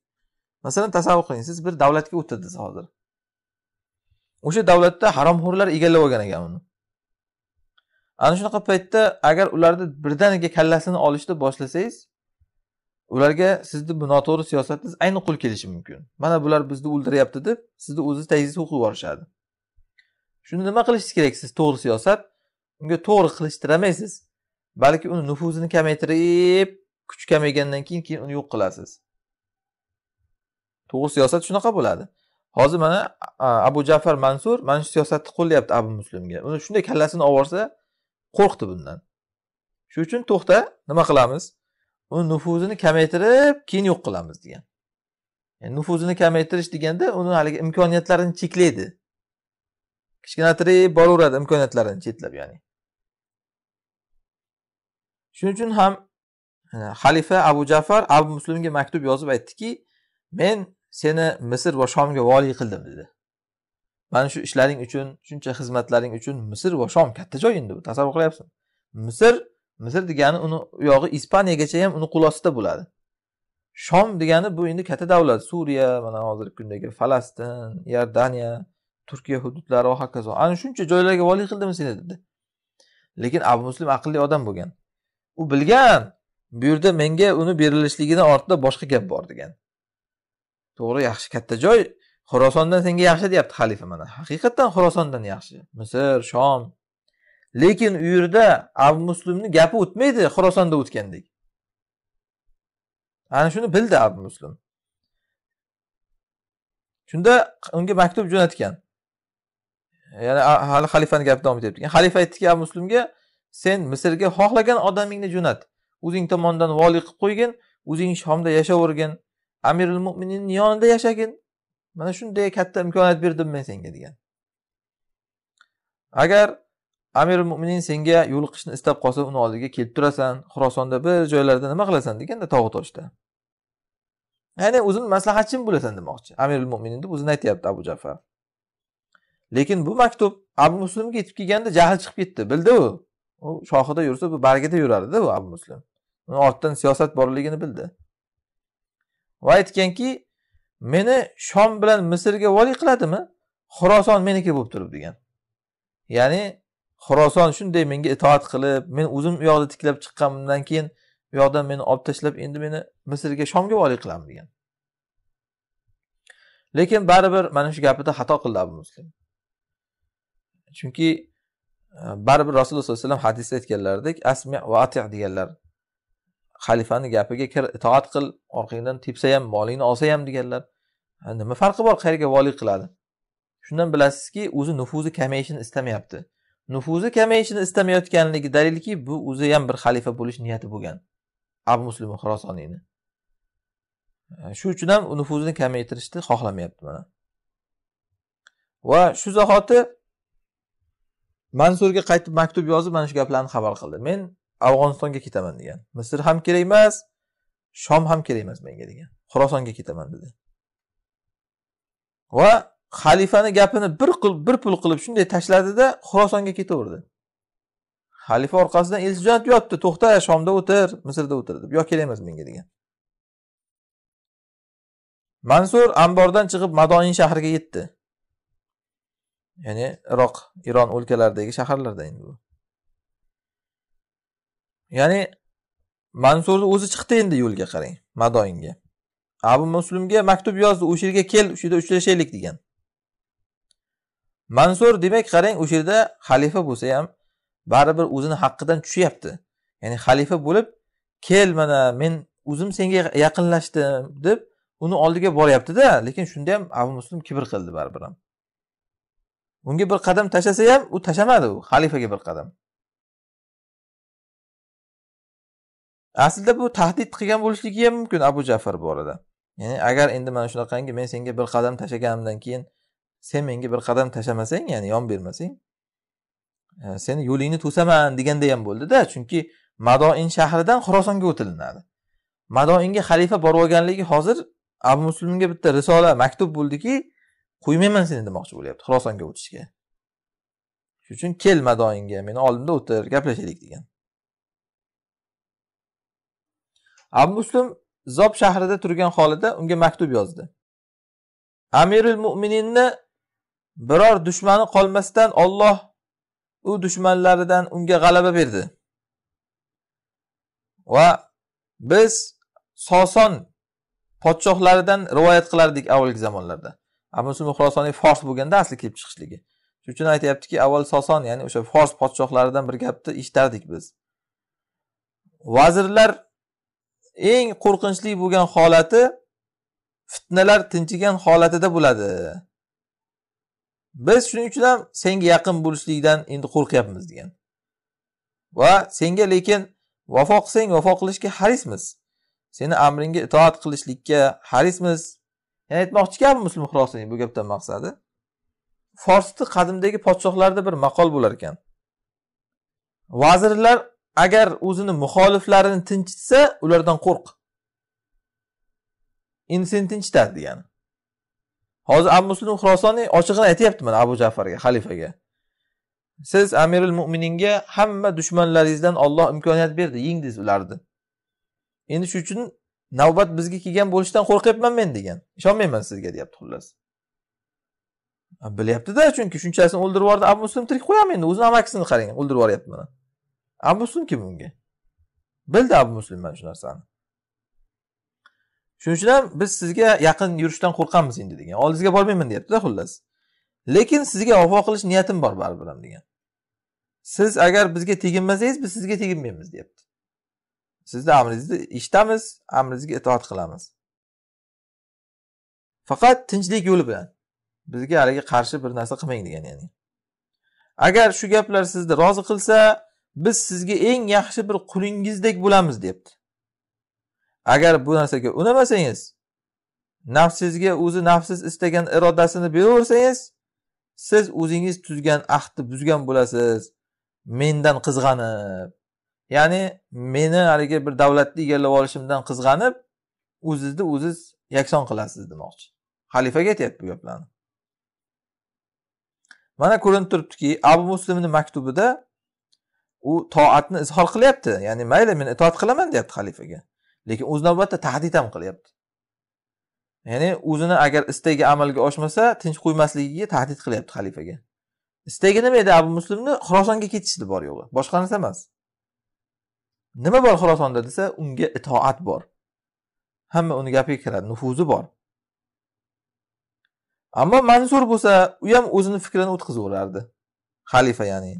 Masalan tasavvur qiling siz bir davlatga o'tirdingiz hozir. O'sha davlatda haromxo'rlar egallab olgan ekan uni. Ana shunaqa paytda agar ularni birdaniga kallasini olishni boshlasangiz ularga sizni bu noto'g'ri siyosatingiz ayni qo'l kelishi mumkin. Mana bular bizni o'ldiryapti deb sizni o'zi tagingizga o'qib yuborishadi. Shuni nima qilishingiz kerak siz to'g'ri siyosat? Unga to'g'ri qilishtirolmaysiz balki uni nufuzini kamaytirib kuch kamaygandan keyin keyin uni yo'q qilasiz. To'g'ri siyosat shunaqa bo'ladi. Hozir mana abu jafar mansur mana shu siyosatni qo'llayapti abu muslimga. Uni shunday kallasini olib yuborsa qo'rqdi bundan. Shuning uchun to'xta nima qilamiz? Uni nufuzini kamaytirib keyin yo'q qilamiz degan. Yani nufuzini kamaytirish deganda uni haligi imkoniyatlarini cheklaydi. Kichkinatirib boraveradi imkoniyatlarini chetlab ya'ni. Shuning uchun ham e, xalifa abu jafar abu muslimga maktub yozib aytdiki men seni misr va shomga voliy qildim dedi. Mana shu ishlaring uchun shuncha xizmatlaring uchun misr va shom katta joy endi bu tasavvur qilyapsizmi misr misr degani uni uyog'i yog'i ispaniyagacha ham uni qo'l ostida bo'ladi. Shom degani bu endi katta davlat. Suriya mana hozirgi kundagi falastin iordaniya turkiya hududlari va hokazo. Ana shuncha joylarga voliy qildimi seni dedi. Lekin abu muslim aqlli odam bo'lgan. U bilgan bu yerda menga uni berilishligini ortida boshqa gap bor degan. To'g'ri yaxshi katta joy. Xurosondan senga yaxshi deyapti xalifa mana. Haqiqatdan xurosondan yaxshi. Misr shom lekin u yerda abu muslimni gapi o'tmaydi xurosonda o'tgandek. Ana shuni bildi abu muslim. Shunda unga maktub jo'natgan. Ya'ni hali xalifani gapi davom etyapti xalifa aytdiki abu muslimga sen misrga xohlagan odamingni jo'nat. O'zing tomonidan voliy qilib qo'ygin o'zing shomda yashayvergin amirul mo'mininni yonida yashagin. Mana shunday katta imkoniyat berdim men senga degan. Agar amirul mo'minin senga yo'liqishni istab qolsa uni oldiga kelib turasan xurosonda bir joylarda nima qilasan deganda tog'i toshda ya'ni o'zini maslahatchim bo'lasan demoqchi amirul mo'minin deb o'zini aytyapti abu jafar. Lekin bu maktub abu muslimga yetib kelganda jahli chiqib ketdi bildi u. U shohida yursa bu bargida yurardida u abu muslim. Uni ortidan siyosat borligini bildi. Va aytganki meni shom bilan misrga voliy qiladimi? Xuroson meniki bo'lib turib degan. Ya'ni xuroson shunday menga itoat qilib men o'zim u yoqda tiklab chiqqanimdan keyin u yoqdan meni olib tashlab endi meni misrga shomga voliy qilamiz degan. Lekin baribir mana shu gapida xato qildi abu muslim. Chunki e, baribir rasululloh sollallohu alayhi vasallam hadisda aytganlaridek asmi va ati deganlar xalifani gapiga kir itoat qil orqangdan tepsa ham molingni olsa ham deganlar nima farqi bor qayerga voliy qiladi? Shundan bilasizki o'zi nufuzi kamayishini istamayapti. Nufuzi kamayishini istamayotganligi dalilki bu o'zi ham bir xalifa bo'lish niyati bo'lgan. Abu muslim xurosoniyni e, shu uchun ham nufuzini kamaytirishni xohlamayapti mana. Va shu zahoti mansurga qaytib maktub yozib mana shu gaplarni xabar qildi. Men afg'onistonga ketaman degan. Misr ham kerak emas shom ham kerak emas menga degan. Xurosonga ketaman dedi. Va xalifani gapini bir qil bir pul qilib shunday tashladida xurosonga ketaverdi. Xalifa orqasidan elchi jo'natib yotdi. To'xta shomda o'tir misrda o'tir deb yo kerak emas menga degan. Mansur ambordan chiqib madoin shahriga yetdi. Ya'ni iroq eron o'lkalaridagi shaharlarda endi bu. Ya'ni mansurni o'zi chiqdi endi yo'lga qarang madoinga abu muslimga maktub yozdi o'sha yerga kel shu yerda uchrashaylik degan. Mansur demak qarang o'sha yerda xalifa bo'lsa ham baribir o'zini haqqidan tushyapti. Ya'ni xalifa bo'lib kel mana men o'zim senga yaqinlashdim deb uni oldiga boryaptida. Lekin shunda ham abu muslim kibr qildi baribir ham. Unga bir qadam tashlasa ham u tashlamadi u xalifaga bir qadam. Aslida bu tahdid qilgan bo'lishligi ham mumkin abu jafar bu orada. Ya'ni agar endi mana shunaqangi men senga bir qadam tashlaganimdan keyin sen menga bir qadam tashlamasang ya'ni yon bermasang e, seni yo'lingni to'saman deganda ham bo'ldida. Chunki madoin shahridan xurosonga o'tilinadi. Madoinga xalifa borib olganligi hozir abu muslimga bitta risola maktub bo'ldiki qo'ymayman seni demoqchi bo'lyapti xurosonga o'tishga. Shuning uchun kel madoinga meni oldimda o'tir gaplashaylik degan. Abu muslim zob shahrida turgan holida unga maktub yozdi. Amirul mo'mininni biror dushmani qolmasdan olloh u dushmanlaridan unga g'alaba berdi. Va biz soson podshohlaridan rivoyat qilardik avvalgi zamonlarda. Abu muslim xurosoniy fors bo'lganda asli kelib chiqishligi. Shuning uchun aytyaptiki avval soson ya'ni o'sha fors podshohlaridan bir gapni eshitardik biz. Vazirlar eng qo'rqinchli bo'lgan holati fitnalar tinchigan holatida bo'ladi. Biz shuning uchun ham senga yaqin bo'lishlikdan endi qo'rqyapmiz degan. Va senga lekin vafo qilsang vafo qilishga harismiz. Seni amringga itoat qilishlikka harismiz. Ya'ni aytmoqchi abu muslim xurosoniy bu gapdan maqsadi. Forsni qadimdagi podshohlarda bir maqol bo'lar ekan. Vazirlar agar o'zini muxoliflarini tinchitsa ulardan qo'rq. Endi seni tinchitadi degani hozir abu muslim xurosoniy ochig'ini aytyapti mana abu jafarga xalifaga? Siz amirul mo'mininga hamma dushmanlaringizdan olloh imkoniyat berdi yengdingiz ularni. Endi shuning uchun navbat bizga kelgan bo'lishidan qo'rqyapman men degan. Ishonmayman sizga deyapti xullas. Bilyaptida chunki shunchasini o'ldirib yubordi abu muslim tirik qo'yami endi o'zini amakisini qarang o'ldirib yuboryapti mana. Abu muslim kim bunga? Bildi abu muslim mana shu narsani. Shuning uchun ham biz sizga yaqin yurishdan qo'rqamiz endi degan. Oldingizga bormayman deyaptida xullas. Lekin sizga vafo qilish niyatim bor baribir ham degan. Siz agar bizga teginmasangiz biz sizga teginmaymiz deyapti. Sizni amringizni eshitamiz amringizga itoat qilamiz. Faqat tinchlik yo'li bilan bizga haligi qarshi bir narsa qilmang degan ya'ni. Agar shu gaplar sizni rozi qilsa biz sizga eng yaxshi bir qulingizdek bo'lamiz deyapti. Agar bu narsaga unamasangiz nafsingizga o'zi nafsiz istagan irodasini beraversangiz siz o'zingiz tuzgan ahdni buzgan bo'lasiz. Mendan qizg'anib ya'ni meni haligi bir davlatni egallab olishimdan qizg'anib o'zizni o'ziz yakson qilasiz demoqchi. Xalifaga aytyapti bu gaplarni. Mana ko'rinib turibdiki abu muslimni maktubida u toatni izhor qilyapti. Ya'ni mayli men itoat qilaman deyapti xalifaga. Lekin o'z navbatida tahdid ham qilyapti. Ya'ni o'zini agar istagi amalga oshmasa tinch qo'ymasligiga tahdid qilyapti xalifaga. Istagi nima edi abu muslimni? Xorosonga ketishdi bor yo'g'i boshqa narsa emas. Nima bor xorosonda desa unga itoat bor. Hamma uni gapiga kiradi nufuzi bor. Ammo mansur bo'lsa u ham o'zini fikrini o'tkazaverardi xalifa ya'ni.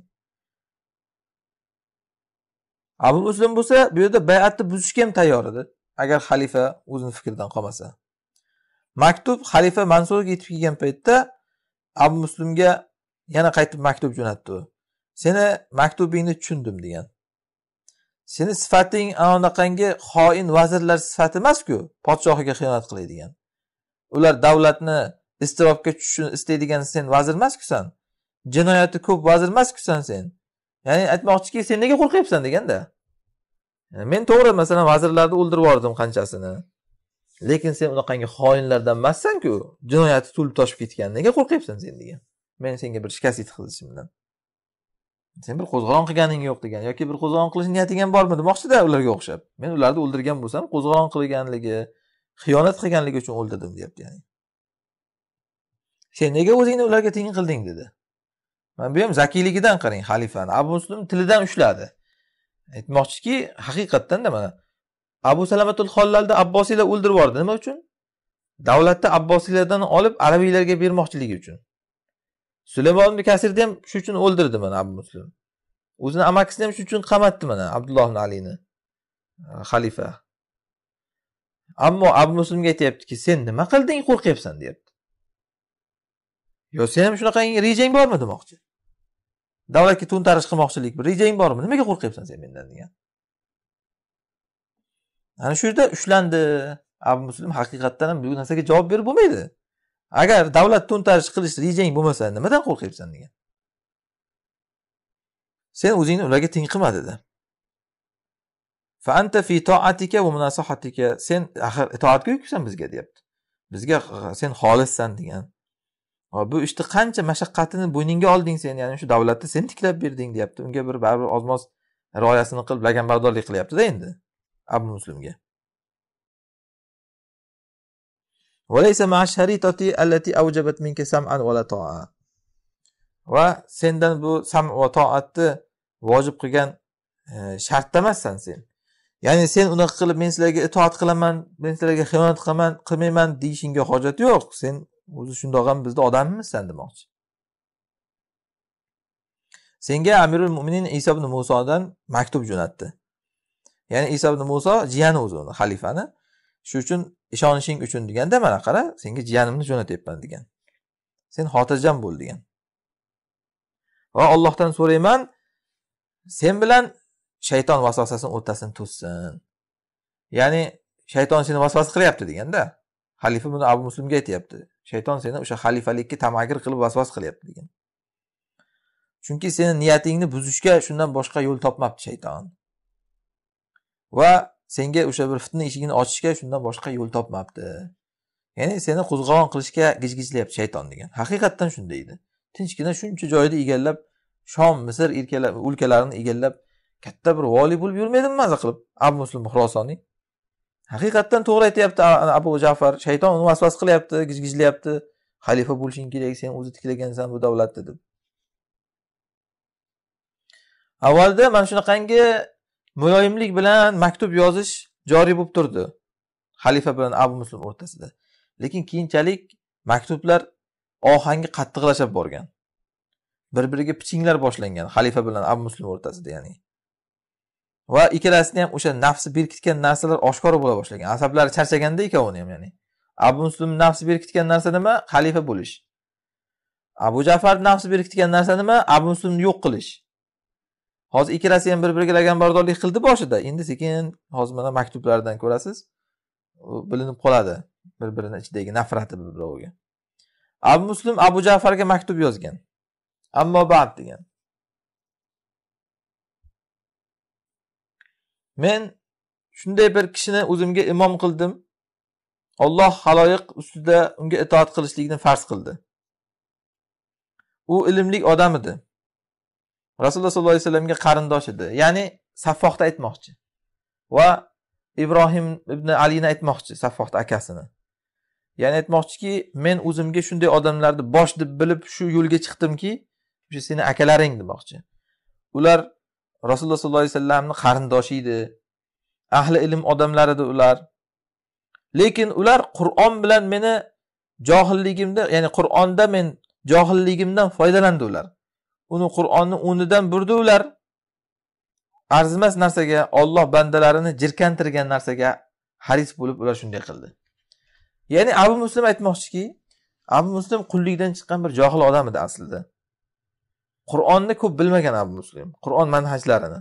Abu muslim bo'lsa bu yerda bayatni buzishga ham tayyor edi. Agar xalifa o'zini fikridan qolmasa. Maktub xalifa mansurga yetib kelgan paytda abu muslimga yana qaytib maktub jo'natdi u. Seni maktubingni tushundim degan. Seni sifating anaqangi xoin vazirlar sifati emasku podshohiga xiyonat qiladigan ular davlatni iztirobga tushishini istaydigan sen vazir emaskusan jinoyati ko'p vazir emaskusan sen. ya'ni aytmoqchiki sen nega qo'rqyapsan deganda. Men to'g'ri masalan vazirlarni o'ldirib yubordim qanchasini. Lekin sen unaqangi xoinlardan emassanku jinoyati to'lib toshib ketgan nega qo'rqyapsan sen degan. Men senga bir shikast yetkazishimdan. Sen bir qo'zg'olon qilganing yo'q degan yoki bir qo'zg'olon qilish niyating ham bormi demoqchida ularga o'xshab. Men ularni o'ldirgan bo'lsam qo'zg'olon qilganligi xiyonat qilganligi uchun o'ldirdim deyapti ya'ni. Sen nega o'zingni ularga teng qilding dedi. Mana bu ham zakiyligidan qarang xalifani. Abu muslim tilidan ushladi. Aytmoqchiki haqiqatdanda mana abu salamatul hollalni abbosiylar o'ldirib yubordi. Nima uchun? Davlatni abbosiylardan olib arabiylarga bermoqchiligi uchun. Sulaymon ibn kasirni ham shu uchun o'ldirdi mana abu muslim. O'zini amakisini ham shu uchun qamatdi mana abdulloh ibn alini e, xalifa. Ammo abu muslimga aytyaptiki sen nima qilding qo'rqyapsan? deyapti. Yo sen ham shunaqangi rejang bormi? demoqchi. Davlatga to'ntarish qilmoqchilik rejang bormi? Nimaga qo'rqyapsan sen mendan degan. Ana shu yerda ushlandi. Abu muslim haqiqatdan ham bu narsaga javob berib bo'lmaydi. Agar davlat to'ntarish qilish rejang bo'lmasa nimadan qo'rqyapsan degan. Sen o'zingni ularga teng qilma dedi. Sen axir itoatgo'ysan bizga deyapti. Bizga sen xolissan degan. Bu ishni qancha mashaqqatini bo'yningga olding sen ya'ni shu davlatni sen tiklab berding deyapti. Unga bir baribir ozmoz rioyasini qilib laganbardorlik qilyaptida endi abu muslimga. Va sendan bu sam va toatni vojib qilgan e, shart shartda emassan sen. Ya'ni sen unaqa qilib men sizlarga itoat qilaman men sizlarga xiyonat qilaman qilmayman deyishingga hojat yo'q. Sen o'zi shundoq ham bizni odamimizsan demoqchi. Senga amirul mo'minin iso ibn musodan maktub jo'natdi. Ya'ni iso ibn muso jiyani o'zi uni xalifani. Shu uchun ishonishing uchun deganda mana qara senga jiyanimni jo'natyapman degan. Sen xotirjam bo'l degan. Va ollohdan so'rayman sen bilan shayton vasvasasini o'rtasini to'ssin. Ya'ni shayton seni vasvasa qilyapti deganda xalifa buni abu muslimga aytyapti. Shayton seni o'sha xalifalikka tamagir qilib vasvas qilyapti degan. Chunki seni niyatingni buzishga shundan boshqa yo'l topmabdi shayton. Va senga o'sha bir fitna eshigini ochishga shundan boshqa yo'l topmabdi. Ya'ni seni qo'zg'olon qilishga gijgijlayapti shayton degan. Haqiqatdan shunday edi. Tinchgina shuncha joyni egallab shom misr o'lkalarini egallab katta bir voliy bo'lib yurmaydimi maza qilib? Abu muslim xurosoniy. Haqiqatdan to'g'ri aytyapti abu jafar. Shayton uni vasvas qilyapti gijgijlayapti xalifa bo'lishing kerak sen o'zi tiklagansan bu davlatni deb. Avvalda mana shunaqangi muloyimlik bilan maktub yozish joriy bo'lib turdi. Xalifa bilan abu muslim o'rtasida. Lekin keyinchalik maktublar ohangi qattiqlashib borgan. Bir biriga pichinglar boshlangan xalifa bilan abu muslim o'rtasida ya'ni. Va ikkalasini ham o'sha nafsi berkitgan narsalar oshkora bo'la boshlagan. Asablari charchaganda ikkovini ham ya'ni. Abu muslim nafsi berkitgan narsa nima? Xalifa bo'lish. Abu jafar nafsi berkitgan narsa nima? Abu muslimni yo'q qilish. Hozir ikkalasi ham bir biriga laganbardorlik qildi boshida. Endi sekin hozir mana maktublardan ko'rasiz bilinib qoladi bir birini ichidagi nafrati bir biroviga abu muslim abu jafarga maktub yozgan. Ammo bad degan. Men shunday bir kishini o'zimga imom qildim. Olloh haloyiq ustida unga itoat qilishlikni farz qildi. U ilmli odam edi. Rasululloh sollallohu alayhi vasallamga qarindosh edi. Ya'ni saffohda aytmoqchi va ibrohim ibn alini aytmoqchi saffohda akasini. Ya'ni aytmoqchiki men o'zimga shunday odamlarni bosh deb bilib shu yo'lga chiqdimki o'sha seni akalaring demoqchi. Ular rasululloh sollallohu alayhi vasallamni qarindoshi edi. Ahli ilm odamlar edi ular. Lekin ular qur'on bilan meni johilligimda ya'ni qur'onda men johilligimdan foydalandi ular. Uni qur'onni o'rnidan burdi ular. Arzimas narsaga olloh bandalarini jirkantirgan narsaga haris bo'lib ular shunday qildi. Ya'ni abu muslim aytmoqchiki abu muslim qullikdan chiqqan bir johil odam edi aslida. Qur'onni ko'p bilmagan abu muslim qur'on manhajlarini.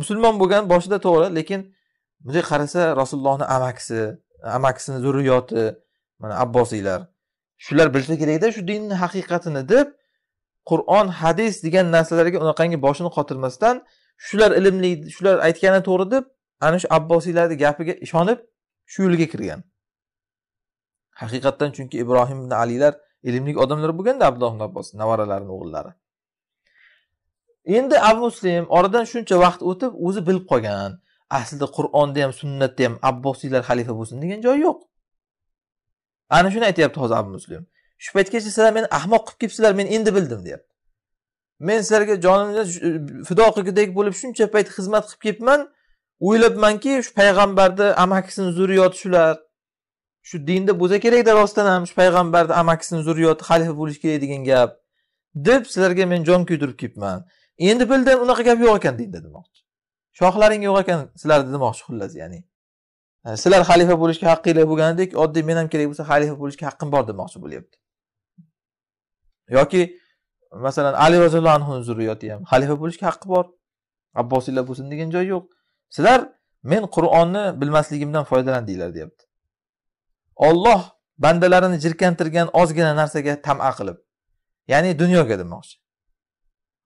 Musulmon bo'lgan boshida to'g'ri lekin bunday qarasa rasulullohni amakisi amakisini zurriyoti mana abbosiylar shular bilsa kerakda shu dinni haqiqatini deb qur'on hadis degan narsalarga unaqangi boshini qotirmasdan shular ilmli shular aytgani to'g'ri deb ana shu abbosiylarni gapiga ishonib shu yo'lga kirgan. Haqiqatdan chunki ibrohim ibn alilar ilmli odamlar bo'lganda abdulloh ibn abbos navaralarini o'g'illari. Endi abu muslim oradan shuncha vaqt o'tib o'zi bilib qolgan. Aslida qur'onda ham sunnatda ham abbosiylar xalifa bo'lsin degan joyi yo'q. Ana shuni aytyapti hozir abu muslim. Shu paytgacha sizlar meni ahmoq qilib kelibsizlar men endi bildim deyapti. Men sizlarga jonimni e, fido qilgudek bo'lib shuncha payt xizmat qilib kelibman o'ylabmanki shu payg'ambarni amakisini zurriyoti shular. Shu dinda bo'lsa kerakda rostdan ham shu payg'ambarni amakisini zurriyoti xalifa bo'lishi kerak degan gap. Deb sizlarga men jon kuydirib kelibman. Endi bildim unaqa gap yo'q ekan dinda demoqchi. Shohlaring yo'q ekan sizlarni demoqchi xullas ya'ni. E, sizlar xalifa bo'lishga haqqinglar bo'lganidek oddiy men ham kerak bo'lsa xalifa bo'lishga haqqim bor demoqchi bo'lyapti. Yoki masalan ali roziyallohu anhuni zurriyoti ham xalifa bo'lishga haqqi bor abbosiylar bo'lsin degan joyi yo'q. Sizlar men qur'onni bilmasligimdan foydalandinglar deyapti. Olloh bandalarini jirkantirgan ozgina narsaga tama qilib ya'ni dunyoga demoqchi.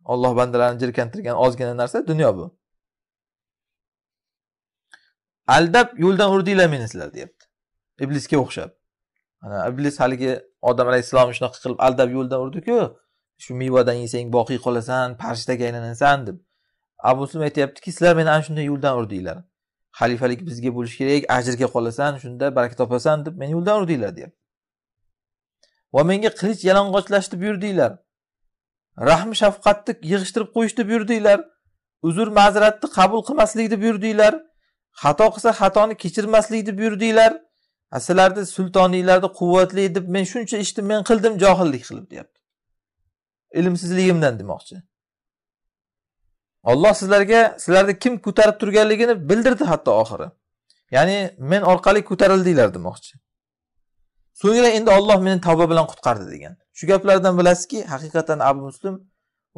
Olloh bandalarini jirkantirgan ozgina narsa dunyo bu. Aldab yo'ldan urdinglar meni sizlar deyapti. Iblisga o'xshab. Mana iblis haligi odam alayhissalomni shunaqa qilib aldab yo'ldan urdiku shu mevadan yesang boqiy qolasan farishtaga aylanasan deb. Abu muslim aytyaptiki sizlar meni ana shunday yo'ldan urdinglar. Xalifalik bizga bo'lishi kerak ajrga qolasan shunda baraka topasan deb meni yo'ldan urdinglar deyapti. Va menga qilich yalang'ochlashni buyurdinglar rahm shafqatni yig'ishtirib qo'yishni buyurdinglar. Uzr ma'ziratni qabul qilmaslikni buyurdinglar. Xato qilsa xatoni kechirmaslikni buyurdinglar. Sizlarni sultoniylarni quvvatli deb men shuncha ishni men qildim johillik qilib deyapti. Ilmsizligimdan demoqchi. Olloh sizlarga sizlarni kim ko'tarib turganligini bildirdi hatto oxiri. Ya'ni men orqali ko'tarildinglar demoqchi. So'ngra endi olloh meni tavba bilan qutqardi degan. Shu gaplardan bilasizki haqiqatdan abu muslim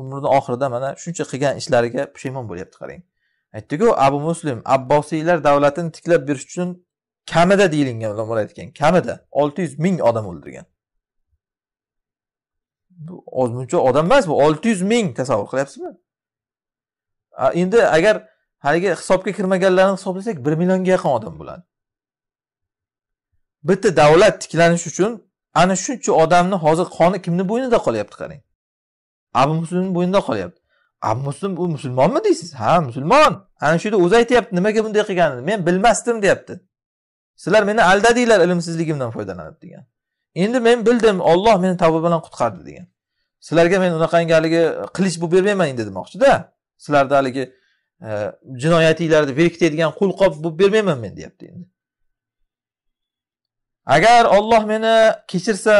umrini oxirida mana shuncha qilgan ishlariga pushaymon bo'lyapti qarang. Aytdiku abu muslim abbosiylar davlatini tiklab berish uchun kamida deyilgan ulamolar aytgan kamida olti yuz ming odam o'ldirgan bu ozmuncha odam emas bu olti yuz ming tasavvur qilyapsizmi? Endi agar haligi hisobga kirmaganlarni hisoblasak bir millionga yaqin odam bo'ladi. Bitta davlat tiklanishi uchun ana shuncha odamni hozir qoni kimni bo'ynida qolyapti qarang? Abu muslimni bo'ynida qolyapti. Abu muslim u musulmonmi deysiz? Ha musulmon. Ana shu yerda o'zi aytyapti nimaga bunday qilganini? Men bilmasdim deyapti. Sizlar meni aldadinglar ilmsizligimdan foydalanib degan. Endi men bildim olloh meni tavba bilan qutqardi degan. Sizlarga men unaqangi haligi qilich bo'lib bermayman endi demoqchida. Sizlarni haligi e, jinoyatinglarni berkitadigan qo'lqop bo'lib bermayman men deyapti endi. Agar olloh meni kechirsa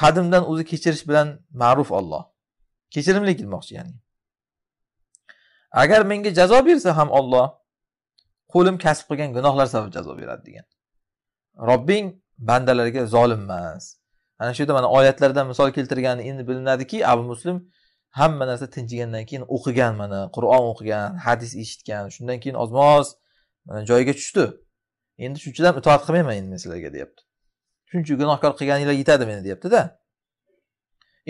qadimdan o'zi kechirish bilan ma'ruf olloh kechirimli kelmoqchi ya'ni. Agar menga jazo bersa ham olloh qo'lim kasb qilgan gunohlar sabab jazo beradi degan. Robbing bandalarga zolim emas. Ana shu yerda mana oyatlardan misol keltirgani endi bilinadiki abu muslim hamma narsa tinchigandan keyin o'qigan mana qur'on o'qigan hadis eshitgan shundan keyin ozmoz mana joyiga tushdi. Endi shunchadan itoat qilmayman endi men sizlarga deyapti. Shuncha gunohkor qilganinglar yetadi meni deyaptida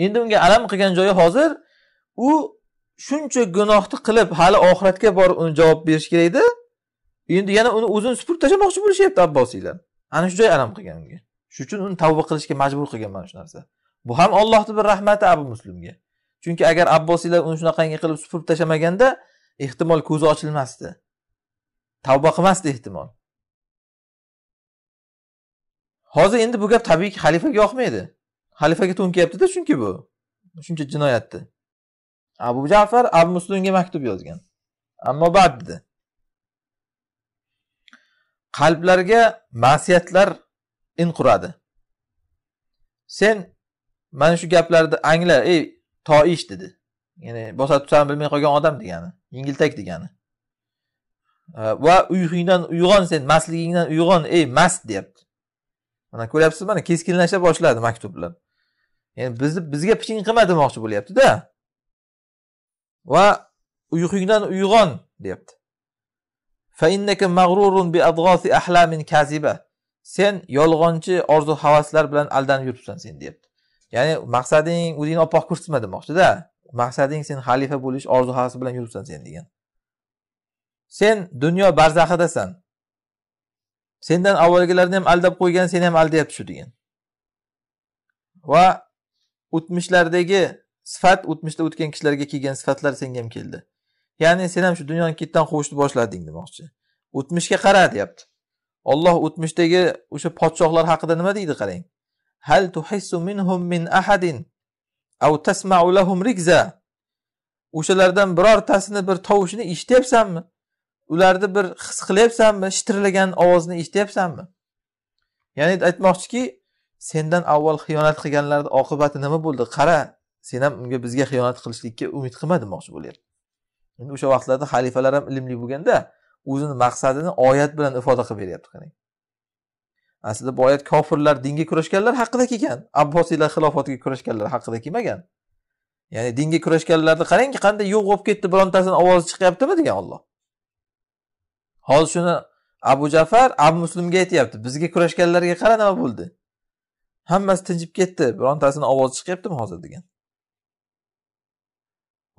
endi unga alam qilgan joyi hozir u shuncha gunohni qilib hali oxiratga borib uni javob berish kerak edi. Endi yana uni o'zini supurib tashlamoqchi bo'lishyapti abbosiylar ana shu joy alam qilgan unga. Shuning uchun uni tavba qilishga majbur qilgan mana shu narsa. Bu ham ollohni bir rahmati abu muslimga. Chunki agar abbosiylar uni shunaqangi qilib supurib tashlamaganda ehtimol ko'zi ochilmasdi. Tavba qilmasdi ehtimol. Hozir endi bu gap tabiiyki xalifaga yoqmaydi. Xalifaga to'nkayaptida chunki bu. Shuncha jinoyatni abu jafar abu muslimga maktub yozgan. Ammo bad dedi. Qalblarga ma'siyatlar in quradi sen mana shu gaplarni angla ey toish dedi. Ya'ni bosa tutsani bilmay qolgan odam degani yengiltak degani. E, va uyqingdan uyg'on sen mastligingdan uyg'on ey mast deyapti. Mana ko'ryapsiz mana keskinlasha boshladi maktublar. Ya'ni bizni bizga piching qilma demoqchi bo'lyaptida. Va uyqungdan uyg'on deyapti. Sen yolg'onchi orzu havaslar bilan aldanib yuribsan sen deyapti. Ya'ni maqsading o'zingni oppoq ko'rsatma demoqchida maqsading sen xalifa bo'lish orzu havasi bilan yuribsan sen degan. Sen dunyo barzaxidasan. Sendan avvalgilarni ham aldab qo'ygan seni ham aldayapti shu degan. Va o'tmishlardagi sifat o'tmishda o'tgan kishilarga kelgan sifatlar senga ham keldi. Ya'ni sen ham shu dunyoni ketdan quvishni boshlading demoqchi. O'tmishga qara deyapti. Olloh o'tmishdagi o'sha podshohlar haqida nima deydi qarang. Hal tuhissu minhum min ahadin aw tasma'u lahum rigza o'shalardan birortasini bir tovushini eshityapsanmi ularni bir his qilyapsanmi shitirlagan ovozni eshityapsanmi? Ya'ni aytmoqchiki sendan avval xiyonat qilganlarni oqibati nima bo'ldi? Qara sen ham unga bizga xiyonat qilishlikka umid qilma demoqchi bo'lyapti. Endi o'sha vaqtlarda xalifalar ham ilmli bo'lganda o'zini maqsadini oyat bilan ifoda qilib beryapti qarang aslida bu oyat kofirlar dinga kurashganlar haqida kelgan abbosiylar xilofatiga kurashganlar haqida kelmagan. Ya'ni dinga kurashganlarni qarangki qanday yo'q bo'lib ketdi birontasini ovozi chiqyaptimi degan olloh hozir shuni abu jafar abu muslimga aytyapti. Bizga kurashganlarga qara nima bo'ldi? Hammasi tinchib ketdi. Birontasini ovozi chiqyaptimi hozir degan.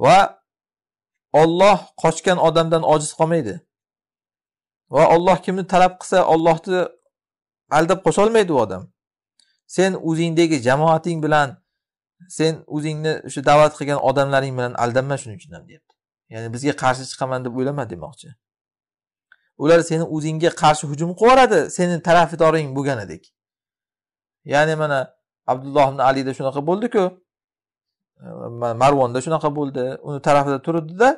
Va olloh qochgan odamdan ojiz qolmaydi. Va olloh kimni talab qilsa ollohni aldab qo'sholmaydi u odam. Sen o'zingdagi jamoating bilan sen o'zingni o'sha da'vat qilgan odamlaring bilan aldanma shuning uchun ham deyapti. Ya'ni bizga qarshi chiqaman deb o'ylama demoqchi. Ular seni o'zingga qarshi hujum qilib seni tarafdoring bo'lganidek. Ya'ni mana abdulloh ibn alida shunaqa bo'ldiku. Marvonda shunaqa bo'ldi. Uni tarafida turdida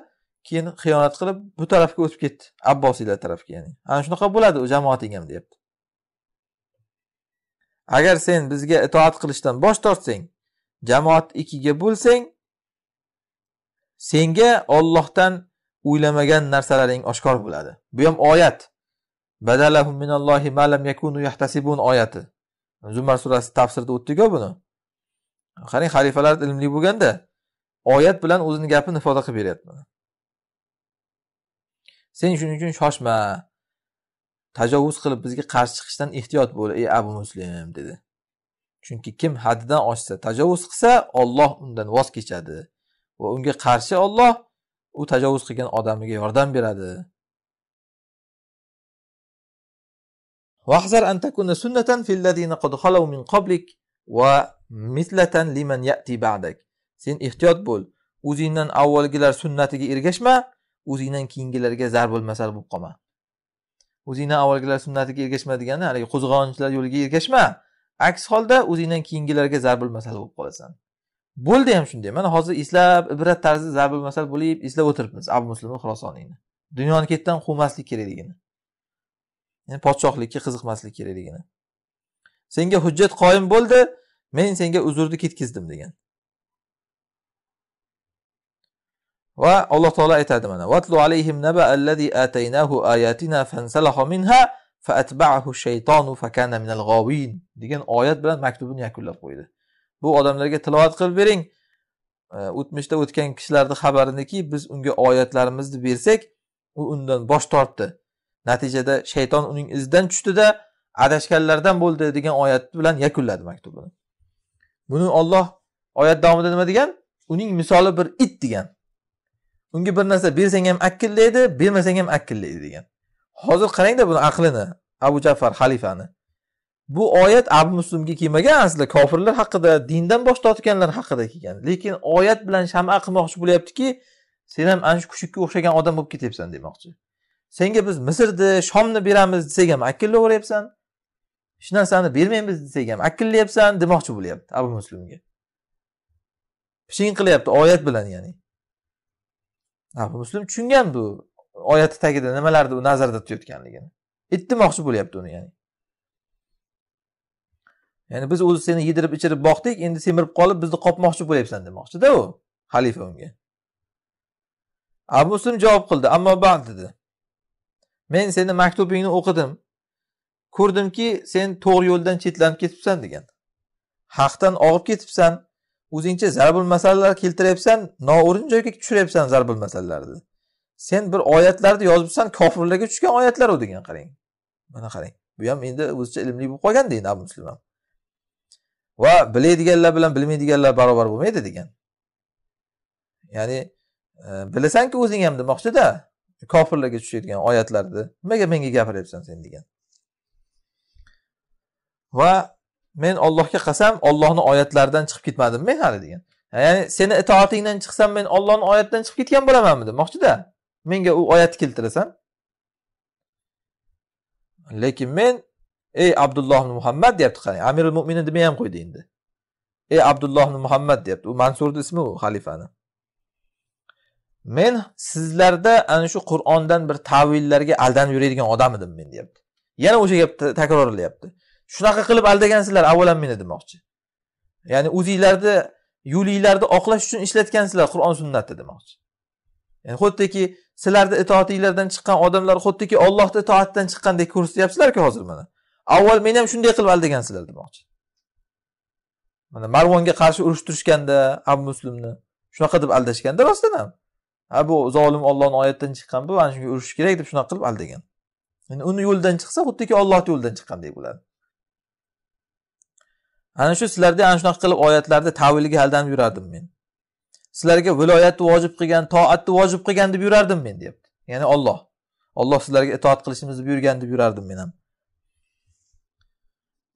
keyin xiyonat qilib bu tarafga o'tib ketdi. Abbosiylar tarafga ya'ni. Ana shunaqa bo'ladi u jamoating ham deyapti. Agar sen bizga itoat qilishdan bosh tortsang jamoat ikkiga bo'lsang senga ollohdan o'ylamagan narsalaring oshkor bo'ladi. Bu ham oyat. Badalahum minallohi malam yakunu yahtasibun oyati. Zumar surasi tafsirida o'tdiku buni. Qarang xalifalar ilmli bo'lganda oyat bilan o'zini gapini ifoda qilib beryapti sen shuning uchun shoshma. Tajovuz qilib bizga qarshi chiqishdan ehtiyot bo'l ey abu muslim dedi. Chunki kim haddidan oshsa tajovuz qilsa olloh undan voz kechadi va unga qarshi olloh u tajovuz qilgan odamiga yordam beradi واحذر أن تكون سنة في الذين قد خلوا من قبلك ومثلة لمن يأتي بعدك sen ehtiyot bo'l o'zingdan avvalgilar sunnatiga ergashma o'zingdan keyingilarga zarbul masal bo'lib qolma o'zingdan avvalgilar sunnatiga ergashma degani haligi qo'zg'olonchilar yo'liga ergashma aks holda o'zingdan keyingilarga zarbul masal bo'lib qolasan Bo'ldi ham shunday. Mana hozir eslab ibrat tarzida zabul masal bo'lib eslab o'tiribmiz. Abu muslim xurosoniyni dunyoni ketdan quvmaslik kerakligini. Yani podshohlikka qiziqmaslik kerakligini. Senga hujjat qoyim bo'ldi men senga uzrni ketkizdim degan. Va alloh taolo aytadi mana vatlu alayhim naba allazi ataynahu ayatina fansalaha minha faatba'ahu shaytonu fakana minal g'ovin degan oyat bilan maktubini yakunlab qo'ydi. Bu odamlarga tilovat qilib bering. E, o'tmishda o'tgan kishilarni xabariniki biz unga oyatlarimizni bersak u undan bosh tortdi. Natijada shayton uning izidan tushdida adashganlardan bo'ldi degan oyat bilan yakunladi maktubini. Buni olloh oyat davomida nima degan? Uning misoli bir it degan. Unga bir narsa bersang ham akkillaydi bermasang ham akkillaydi degan. Hozir qarangda buni aqlini abu jafar xalifani. Bu oyat abu muslimga kelmagan aslida. Kofirlar haqida dindan bosh tortganlar haqida kelgan. Lekin oyat bilan shama qilmoqchi bo'lyaptiki sen ham ana shu kuchukka o'xshagan odam bo'lib ketyapsan demoqchi. Senga biz misrni shomni beramiz desak ham akillayveryapsan hech narsani bermaymiz desak ham akillayapsan demoqchi bo'lyapti abu muslimga. Piching qilyapti oyat bilan ya'ni. Abu muslim tushungan bu oyatni tagida nimalarni u nazarda tutayotganligini. Aytdimoqchi bo'lyapti uni ya'ni. Ya'ni biz o'zi seni yedirib ichirib boqdik endi semirib qolib bizni qopmoqchi bo'lyapsan demoqchida u xalifa unga. Abu muslim javob qildi ammo ba'd dedi. Men seni maktubingni o'qidim. Ko'rdimki sen to'g'ri yo'ldan chetlanib ketibsan degan. Haqdan og'ib ketibsan. O'zingcha zarbul masalalar keltiryapsan noo'rin joyga tushiryapsan zarbul masalalarni sen bir oyatlarni yozibsan kofirlarga tushgan oyatlar u degan qarang. Mana qarang bu ham endi o'zicha ilmli bo'lib qolganda endi abu muslim ham. Va biladiganlar bilan bilmaydiganlar barobar bo'lmaydi degan. Ya'ni e, bilasanku o'zing ham demoqchida kofirlarga tushayotgan oyatlarni nimaga menga gapiryapsan sen degan. Va men ollohga qasam ollohni oyatlaridan chiqib ketmadim men hali degan. Ya'ni seni itoatingdan chiqsam men ollohni oyatidan chiqib ketgan bo'lamanmi demoqchida. Menga u oyatni keltirasan. Lekin men ey abdulloh muhammad deyapti qarang amirul mo'minin demay ham qo'ydi endi. Ey abdulloh muhammad deyapti u mansurni ismi u xalifani? Men sizlarda ana shu qur'ondan bir tavillarga aldanib yuradigan odam edim men deyapti. Yana o'sha gap takrorlayapti. Shunaqa qilib aldagansizlar avvalan meni demoqchi. Ya'ni o'zinglarni yo'linglarni oqlash uchun ishlatgansizlar qur'on sunnatni demoqchi. Ya'ni xuddiki sizlarni itoatinglardan chiqqan odamlar xuddiki ollohni itoatidan chiqqandek ko'rsatyapsizlarku hozir mana. Avval meni ham shunday qilib aldagansizlar demoqchi. Mana marvonga qarshi urushtirishganda abu muslimni shunaqa deb aldashganda rostdan ham ha bu zolim ollohni oyatidan chiqqan bu ana shunga urushish kerak deb shunaqa qilib aldagan. Yani uni yo'lidan chiqsa xuddiki ollohni yo'lidan chiqqandek bo'ladi ana shu sizlarda ana shunaqa qilib oyatlarni taviliga aldanib yurardim men. Sizlarga viloyatni vojib qilgan toatni vojib qilgan deb yurardim men deyapti ya'ni olloh olloh sizlarga itoat qilishimizni buyurgan deb yurardim men ham.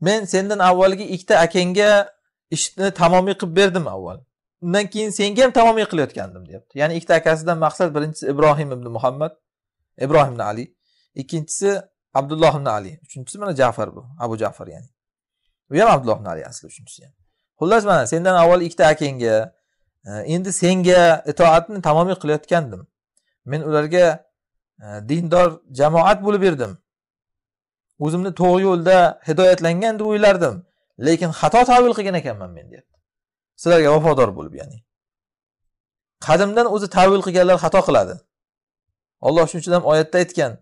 Men sendan avvalgi ikkita akangga ishni tamomiy qilib berdim avval. Undan keyin senga ham tamomiy qilayotgandim deyapti. Ya'ni ikkita akasidan maqsad birinchisi ibrohim ibn muhammad ibrohim ibn ali. Ikkinchisi abdulloh ibn ali uchinchisi mana jafar bu abu jafar ya'ni. U ham abdulloh ibn ali asli uchinchisi ham. Xullas mana sendan avval ikkita akangga e, endi senga itoatni tamomiy qilayotgandim men ularga e, dindor jamoat bo'lib berdim o'zimni to'g'ri yo'lda hidoyatlangan deb o'ylardim lekin xato tavil qilgan ekanman men deyapti sizlarga vafodor bo'lib ya'ni qadimdan o'zi tavil qilganlar xato qiladi olloh shuning uchun ham oyatda aytgan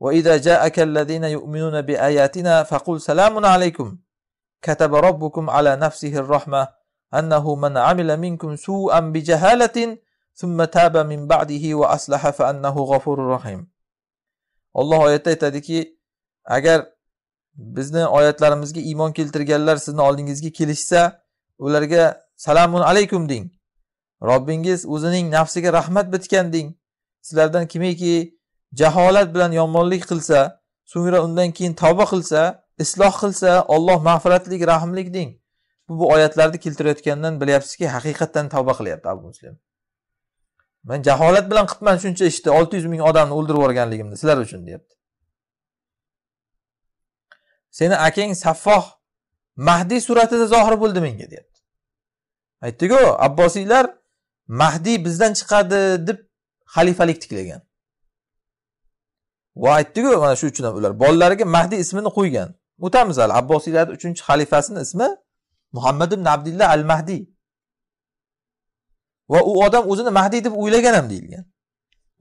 وإذا جاءك الذين يؤمنون بآياتنا فقل سلام عليكم كتب ربكم على نفسه الرحمة أنه من عمل منكم سوءا بجهالة ثم تاب من بعده وأصلح فأنه غفور رحيم olloh oyatda aytadiki agar bizni oyatlarimizga iymon keltirganlar sizni oldingizga kelishsa ularga salamun alaykum deng. Robbingiz o'zining nafsiga rahmat bitgan deng. Sizlardan kimiki jaholat bilan yomonlik qilsa so'ngra undan keyin tavba qilsa isloh qilsa olloh mag'firatlik rahmlik deng. Bu bu oyatlarni keltirayotgandan bilyapsizki haqiqatdan tavba qilyapti abu muslim. Man jaholat bilan qilibman shuncha ishni olti yuz ming odamni o'ldirib yuborganligimni sizlar uchun deyapti. Seni akang saffoh mahdiy suratida zohir bo'ldi menga deyapti. Aytdiku abbosiylar mahdiy bizdan chiqadi deb xalifalik tiklagan. Va aytdiku mana shu uchun ham ular bolalariga mahdiy ismini qo'ygan. O'tamiz hali abbosiylarni uchinchi xalifasini ismi muhammad ibn abdillah al mahdiy va u odam o'zini mahdiy deb o'ylagan ham deyilgan.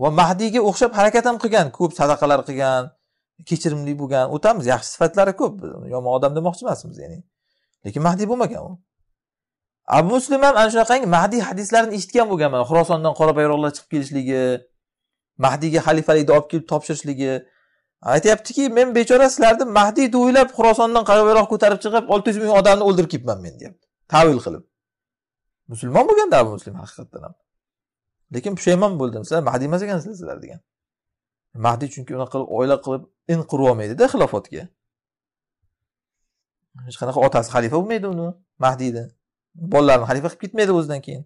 Va mahdiyga o'xshab harakat ham qilgan ko'p sadaqalar qilgan kechirimli bo'lgan o'tamiz yaxshi sifatlari ko'p. Yomon odam demoqchi emasmiz ya'ni. Lekin mahdiy bo'lmagan u. Abu muslim ham ana shunaqangi mahdiy hadislarni eshitgan bo'lgan mana xurosondan qora bayroqlar chiqib kelishligi mahdiyga xalifalikni olib kelib topshirishligi. Aytyaptiki men bechora sizlarni mahdiy deb o'ylab xurosondan qora bayroq ko'tarib chiqib olti yuz ming odamni o'ldirib kelibman men deyapti. Tavil qilib. Musulmon bo'lganda abu muslim haqiqatdan ham. Lekin pushaymon bo'ldim sizlar mahdiy emas ekansizlar sizlar degan. Mahdiy chunki unaqa qilib oila qilib in qurib olmaydida xilofatga hech qanaqa otasi xalifa bo'lmaydi uni mahdiyni bolalarini xalifa qilib ketmaydi o'zidan keyin.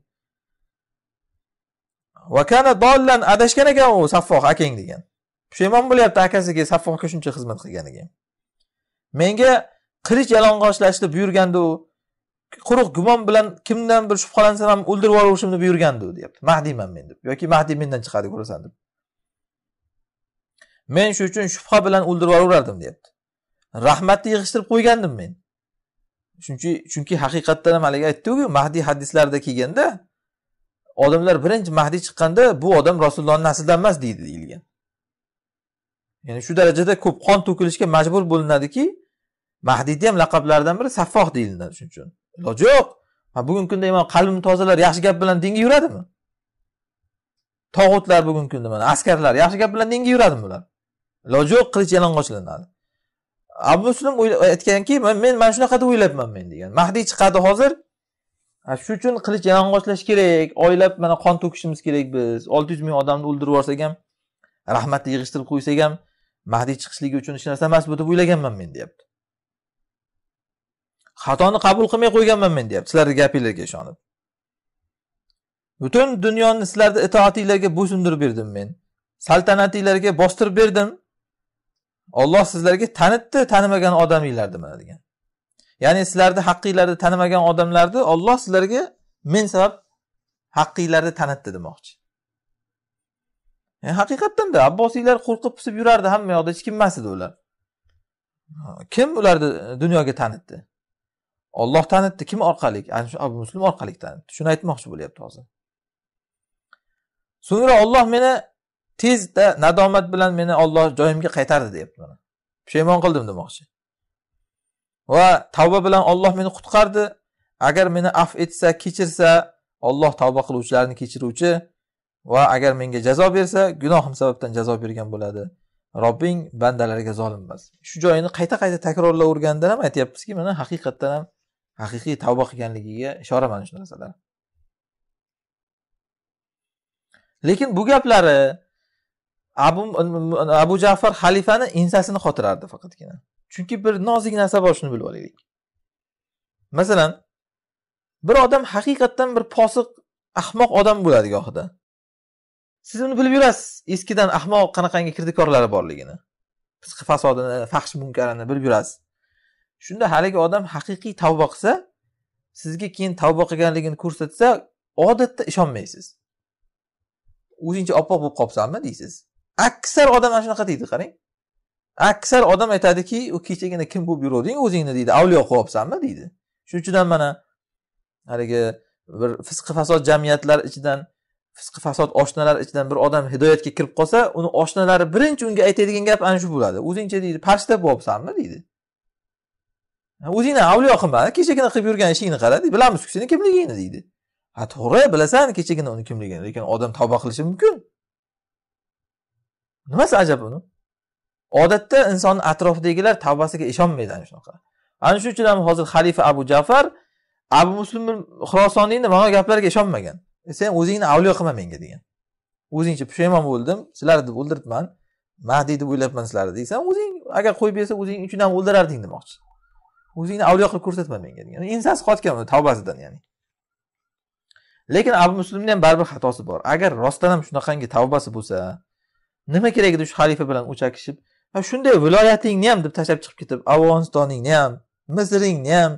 Vakana dollan adashgan ekan u saffoh akang degan. Pushaymon bo'lyapti akasiga saffohga shuncha xizmat qilganiga. Menga qilich yalang'ochlashni buyurgandi u. Quruq gumon bilan kimdan bir shubhalansam ham o'ldirib yuborishimni buyurgandi u deyapti. Mahdiyman men deb. Yoki mahdiy mendan chiqadi ko'rasan deb. Men shu uchun shubha bilan o'ldirib yuborardim deyapti. Rahmatni yig'ishtirib qo'ygandim men. Chunki chunki haqiqatdan ham haligi aytdiku mahdiy hadislarida kelganda odamlar birinchi mahdiy chiqqanda bu odam rasulullohni naslidan emas deydi deyilgan. Ya'ni shu darajada ko'p qon to'kilishga majbur bo'linadiki mahdiyni ham laqablaridan biri saffoh deyilinadi shuning uchun. Iloji yo'q. Bugungi kunda mana qalbini tozalar yaxshi gap bilan dinga yuradimi? Tog'utlar bugungi kunda mana askarlar yaxshi gap bilan dinga yuradimi bular? Iloji yo'q qilich yalang'ochlanadi abu muslim aytganki men mana shunaqa deb o'ylabman men degan. Mahdiy chiqadi hozir. Shu uchun qilich yalang'ochlash kerak. Oylab mana qon to'kishimiz kerak biz. Olti yuz ming odamni o'ldirib yuborsak ham rahmatni yig'ishtirib qo'ysak ham mahdiy chiqishligi uchun hech narsa emas bu deb o'ylaganman men deyapti. Xatoni qabul qilmay qo'yganman men deyapti. Sizlarni gapinglarga ishonib. Butun dunyoni sizlarni itoatinglarga bo'ysundirib berdim men. Saltanatinglarga bostirib berdim. Olloh sizlarga tanitdi tanimagan odaminglarni mana degan. Ya'ni sizlarni haqqinglarni tanimagan odamlarni olloh sizlarga men sabab haqqinglarni tanitdi demoqchi. Haqiqatdanda abbosiylar qo'rqib pisib yurardi hamma yoqda hech kim emas edi ular. Kim ularni dunyoga tanitdi? Olloh tanitdi kim orqali? Ana shu abu muslim orqali tanitdi. Shuni aytmoqchi bo'lyapti hozir. So'ngra olloh meni tezda nadomat bilan meni olloh joyimga qaytardi deyapti mana pushaymon qildim demoqchi. Va tavba bilan olloh meni qutqardi. Agar meni af etsa kechirsa olloh tavba qiluvchilarni kechiruvchi va agar menga jazo bersa gunohim sababdan jazo bergan bo'ladi. Robbing bandalarga zolim emas shu joyini qayta qayta takrorlaverganda ham aytyapmizki mana haqiqatdan ham haqiqiy tavba qilganligiga ishora mana shu narsalar lekin bu gaplari abu abu jafar xalifani ensasini xotirardi faqatgina. Chunki bir nozik narsa bor shuni bilib olaylik. Masalan bir odam haqiqatdan bir posiq ahmoq odam bo'ladi gohida. Siz uni bilib yurasiz eskidan ahmoq qanaqangi kirdikorlari borligini. Fisqi fasodini fahsh munkarini bilib yurasiz. Shunda haligi odam haqiqiy tavba qilsa sizga keyin tavba qilganligini ko'rsatsa odatda ishonmaysiz. O'zingcha oppoq bo'lib qolibsanmi deysiz. Aksar odam mana shunaqa deydi qarang. Aksar odam aytadiki u kechagina kim bo'lib yuruvding o'zingni deydi. Avliyo qilyapsanmi deydi. Shuning uchun ham mana haligi bir fisqi fasod jamiyatlar ichidan fisqi fasod oshnalar ichidan bir odam hidoyatga kirib qolsa uni oshnalari birinchi unga aytadigan gap ana shu bo'ladi. O'zingcha deydi farishta bo'lyapsanmi deydi. O'zingni avliyo qilma kechagina qilib yurgan ishingni qara bilamiz seni kimligingni deydi. Ha to'g'ri bilasan kechagina uni kimligini lekin odam tavba qilishi mumkin. Nimasi ajab uni? Odatda insonni atrofidagilar tavbasiga ishonmaydi ana shunaqa. Ana shuning uchun ham hozir xalifa abu jafar abu muslim xurosoniyni mana gaplarga ishonmagan. E, sen o'zingni avliyo qilma menga degan. O'zingcha pushaymon bo'ldim sizlarni deb o'ldiribman. Mahdiy deb o'ylabman sizlarni deysan. O'zing agar qo'yib bersa o'zing uchun ham o'ldirarding demoqchi. O'zingni avliyo qilib ko'rsatma menga degan. Ensasi qotgan tavbasidan ya'ni. Lekin abu muslimni ham baribir xatosi bor. Agar rostdan ham shunaqangi tavbasi bo'lsa nima kerak edi shu xalifa bilan o'chakishib shunday viloyatingni ham deb tashlab chiqib ketib afg'onistoningni ham misringni ham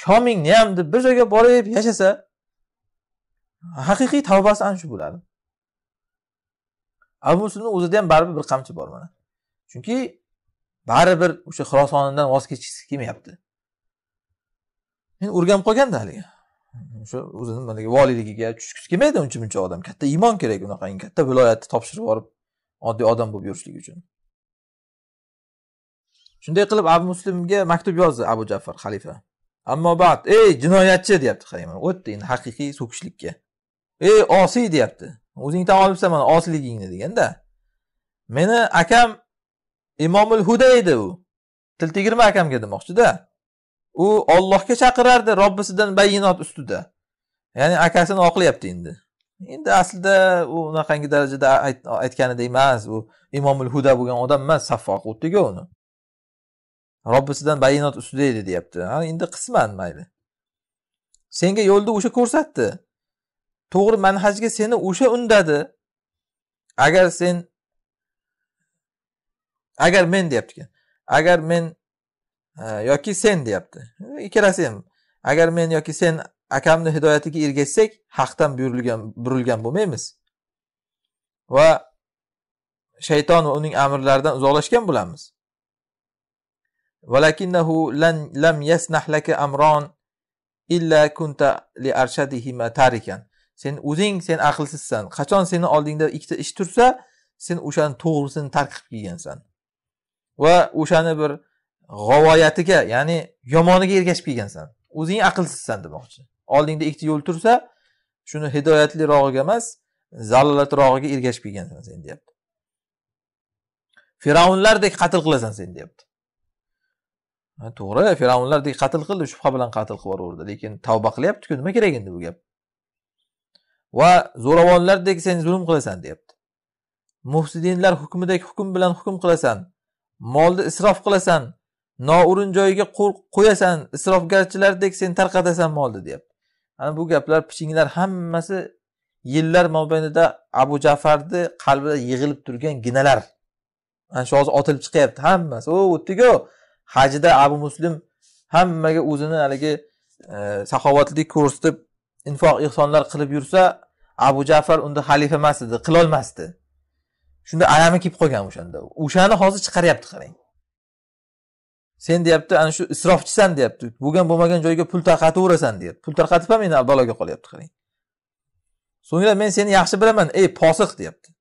shomingni ham deb bir joyga borib yashasa haqiqiy tavbasi ana shu bo'ladi. Abu musulni o'zida ham baribir bir qamchi bor mana. Chunki baribir o'sha xurosonidan voz kechgisi kelmayapti. Men o'rganib qolganda haligi. O'sha o'zini voliyligiga tushgisi kelmaydi uncha muncha odam. Katta iymon kerak unaqangi katta viloyatni topshirib yuborib oddiy odam bo'lib yurishlik uchun. Shunday qilib abu muslimga maktub yozdi abu jafar xalifa. Ammo bad ey jinoyatchi! deyapti qarang o'tdi endi haqiqiy so'kishlikka. Ey osiy! deyapti. O'zing tan olibsan mana osiyligingni deganda meni akam imomul huda edi u. Til tegirma akamga demoqchida. U ollohga chaqirardi robbisidan bayinot ustida. Ya'ni akasini oqlayapti endi. Endi aslida u unaqangi darajada aytganida emas u imomul huda bo'lgan odam emas saffo o'tdiku uni. Robbisidan bayinot ustida edi deyapti. Ha endi qisman mayli. Senga yo'lni o'sha ko'rsatdi. To'g'ri manhajga seni o'sha undadi. Agar sen agar men deyapti agar men e, yoki sen deyapti. Ikkalasi ham agar men yoki sen akamni hidoyatiga ergashsak haqdan burilgan burilgan bo'lmaymiz va shayton va uning amrlaridan uzoqlashgan bo'lamiz ولكنه لن لم يسنح لك أمران إلا كنت لأرشدهما تاركا sen o'zing sen aqlsizsan qachon seni oldingda ikkita ish tursa sen o'shani to'g'risini tark qilib kelgansan va o'shani bir g'ovoyatiga ya'ni yomoniga ergashib kelgansan o'zing aqlsizsan demoqchi Oldingda ikkita yo'l tursa shuni hidoyatlirog'iga emas zalolatrog'iga ergashib kelgansan sen deyapti. Fir'avnlardek qatl qilasan sen deyapti. To'g'ri fir'avnlardek qatl qildi shubha bilan qatl qilib yubordi lekin tavba qilyaptiku nima kerak endi bu gap. Va zo'ravonlardek sen zulm qilasan deyapti. Mufsidinlar hukmidek hukm bilan hukm qilasan molni isrof qilasan noo'rin joyiga qo'yasan isrofgarchilardek sen tarqatasan molni deyapti. Ana bu gaplar pichinglar hammasi yillar mobaynida abu jafarni qalbida yig'ilib turgan ginalar. Ana shu hozir otilib chiqyapti hammasi. O o'tdiku. Hajida abu muslim hammaga o'zini haligi e, saxovatlik ko'rsatib infoq ehsonlar qilib yursa abu jafar unda xalifa emas edi qilolmasdi. Shunda alami kelib qolgan o'shanda. O'shani hozir chiqaryapti qarang. Sen deyapti ana shu isrofchisan deyapti. Bo'lgan bo'lmagan joyga pul tarqataverasan deyapti. Pul tarqatib ham endi baloga qolyapti qarang. So'ngra men seni yaxshi bilaman ey posiq deyapti.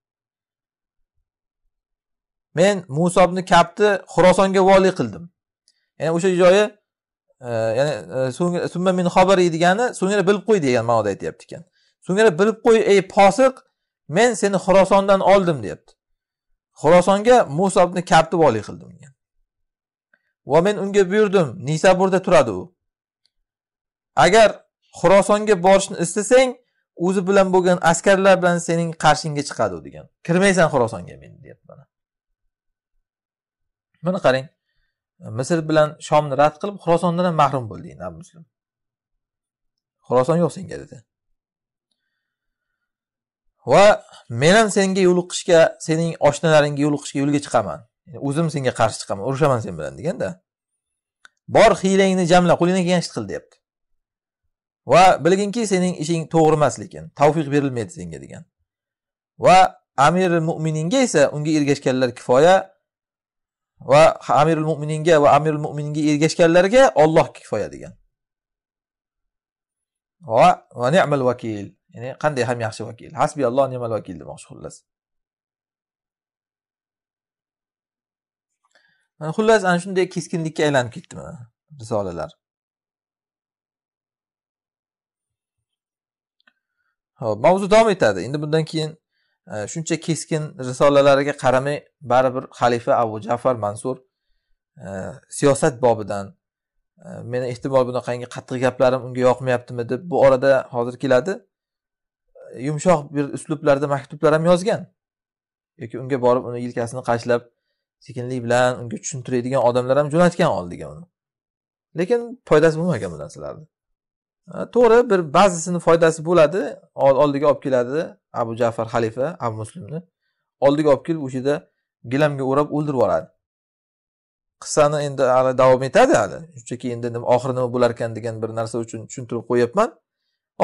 Men musobni kapti xurosonga voliy qildim. Ya'ni o'sha joyi e, ya'ni e, summa min xobari degani so'ngra bilib qo'y degan ma'noda aytyapti ekan. So'ngra bilib qo'y ey posiq men seni xurosondan oldim deyapti. Xurosonga musobni kapti voliy qildim degan. Va men unga buyurdim. Nisaburda turadi u. Agar xurosonga borishni istasang o'zi bilan bo'lgan askarlar bilan sening qarshingga chiqadi u degan. Kirmaysan xurosonga men deyapti mana. Buni qarang. Misr bilan shomni rad qilib xurosondan ham mahrum bo'lding abu muslim. Xuroson yo'q senga dedi. Va men ham senga yo'liqishga sening oshnalaringga yo'liqishga yo'lga chiqaman. O'zim senga qarshi chiqaman urushaman sen bilan deganda bor hiylangni jamla qo'lingdan kelgancha qil deyapti va bilginki sening ishing to'g'ri emas lekin tavfiq berilmaydi senga degan. Va amiri mo'mininga esa unga ergashganlar kifoya va amirul mo'mininga va amirul mo'mininga ergashganlarga olloh kifoya degan. Va va ni'mal vakil ya'ni qanday ham yaxshi vakil. Hasbi alloh ni'mal vakil demoqchi xullas. Mana xullas ana shunday keskinlikka aylanib ketdi mana risolalar? Hop mavzu davom etadi. Endi bundan keyin e, shuncha keskin risolalarga qaramay baribir xalifa abu jafar mansur e, siyosat bobidan e, meni ehtimol bunaqangi qattiq gaplarim unga yoqmayaptimi deb bu orada hozir keladi. E, yumshoq bir uslublarda maktublar ham yozgan. Yoki unga borib uni yelkasini qashlab sekinlik bilan unga tushuntiradigan odamlar ham jo'natgan oldiga uni. Lekin foydasi bo'lmagan bu narsalarni. To'g'ri bir ba'zisini foydasi bo'ladi oldiga olib keladi abu jafar xalifa abu muslimni. Oldiga olib kelib o'sha yerda gilamga o'rab o'ldirib yuboradi. Qissani endi hali davom etadi hali. Shunchaki endi oxiri nima bo'lar ekan degan bir narsa uchun tushuntirib qo'yyapman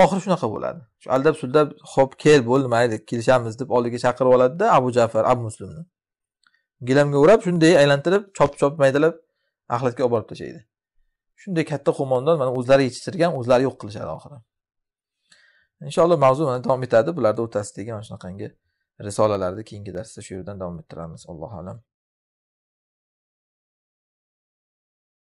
oxiri shunaqa bo'ladi. Shu aldab suldab ho'p kel bo'ldi mayli kelishamiz deb oldiga chaqirib oladida abu jafar abu muslimni. Gilamga o'rab shunday aylantirib chop chop maydalab axlatga olib borib tashlaydi. Shunday katta qo'mondon mana o'zlari yetishtirgan o'zlari yo'q qilishadi oxiri. Inshaalloh mavzu mana davom etadi. Bularni o'rtasidagi mana shunaqangi risolalarni keyingi darsda shu yerdan davom ettiramiz. Allohu alam.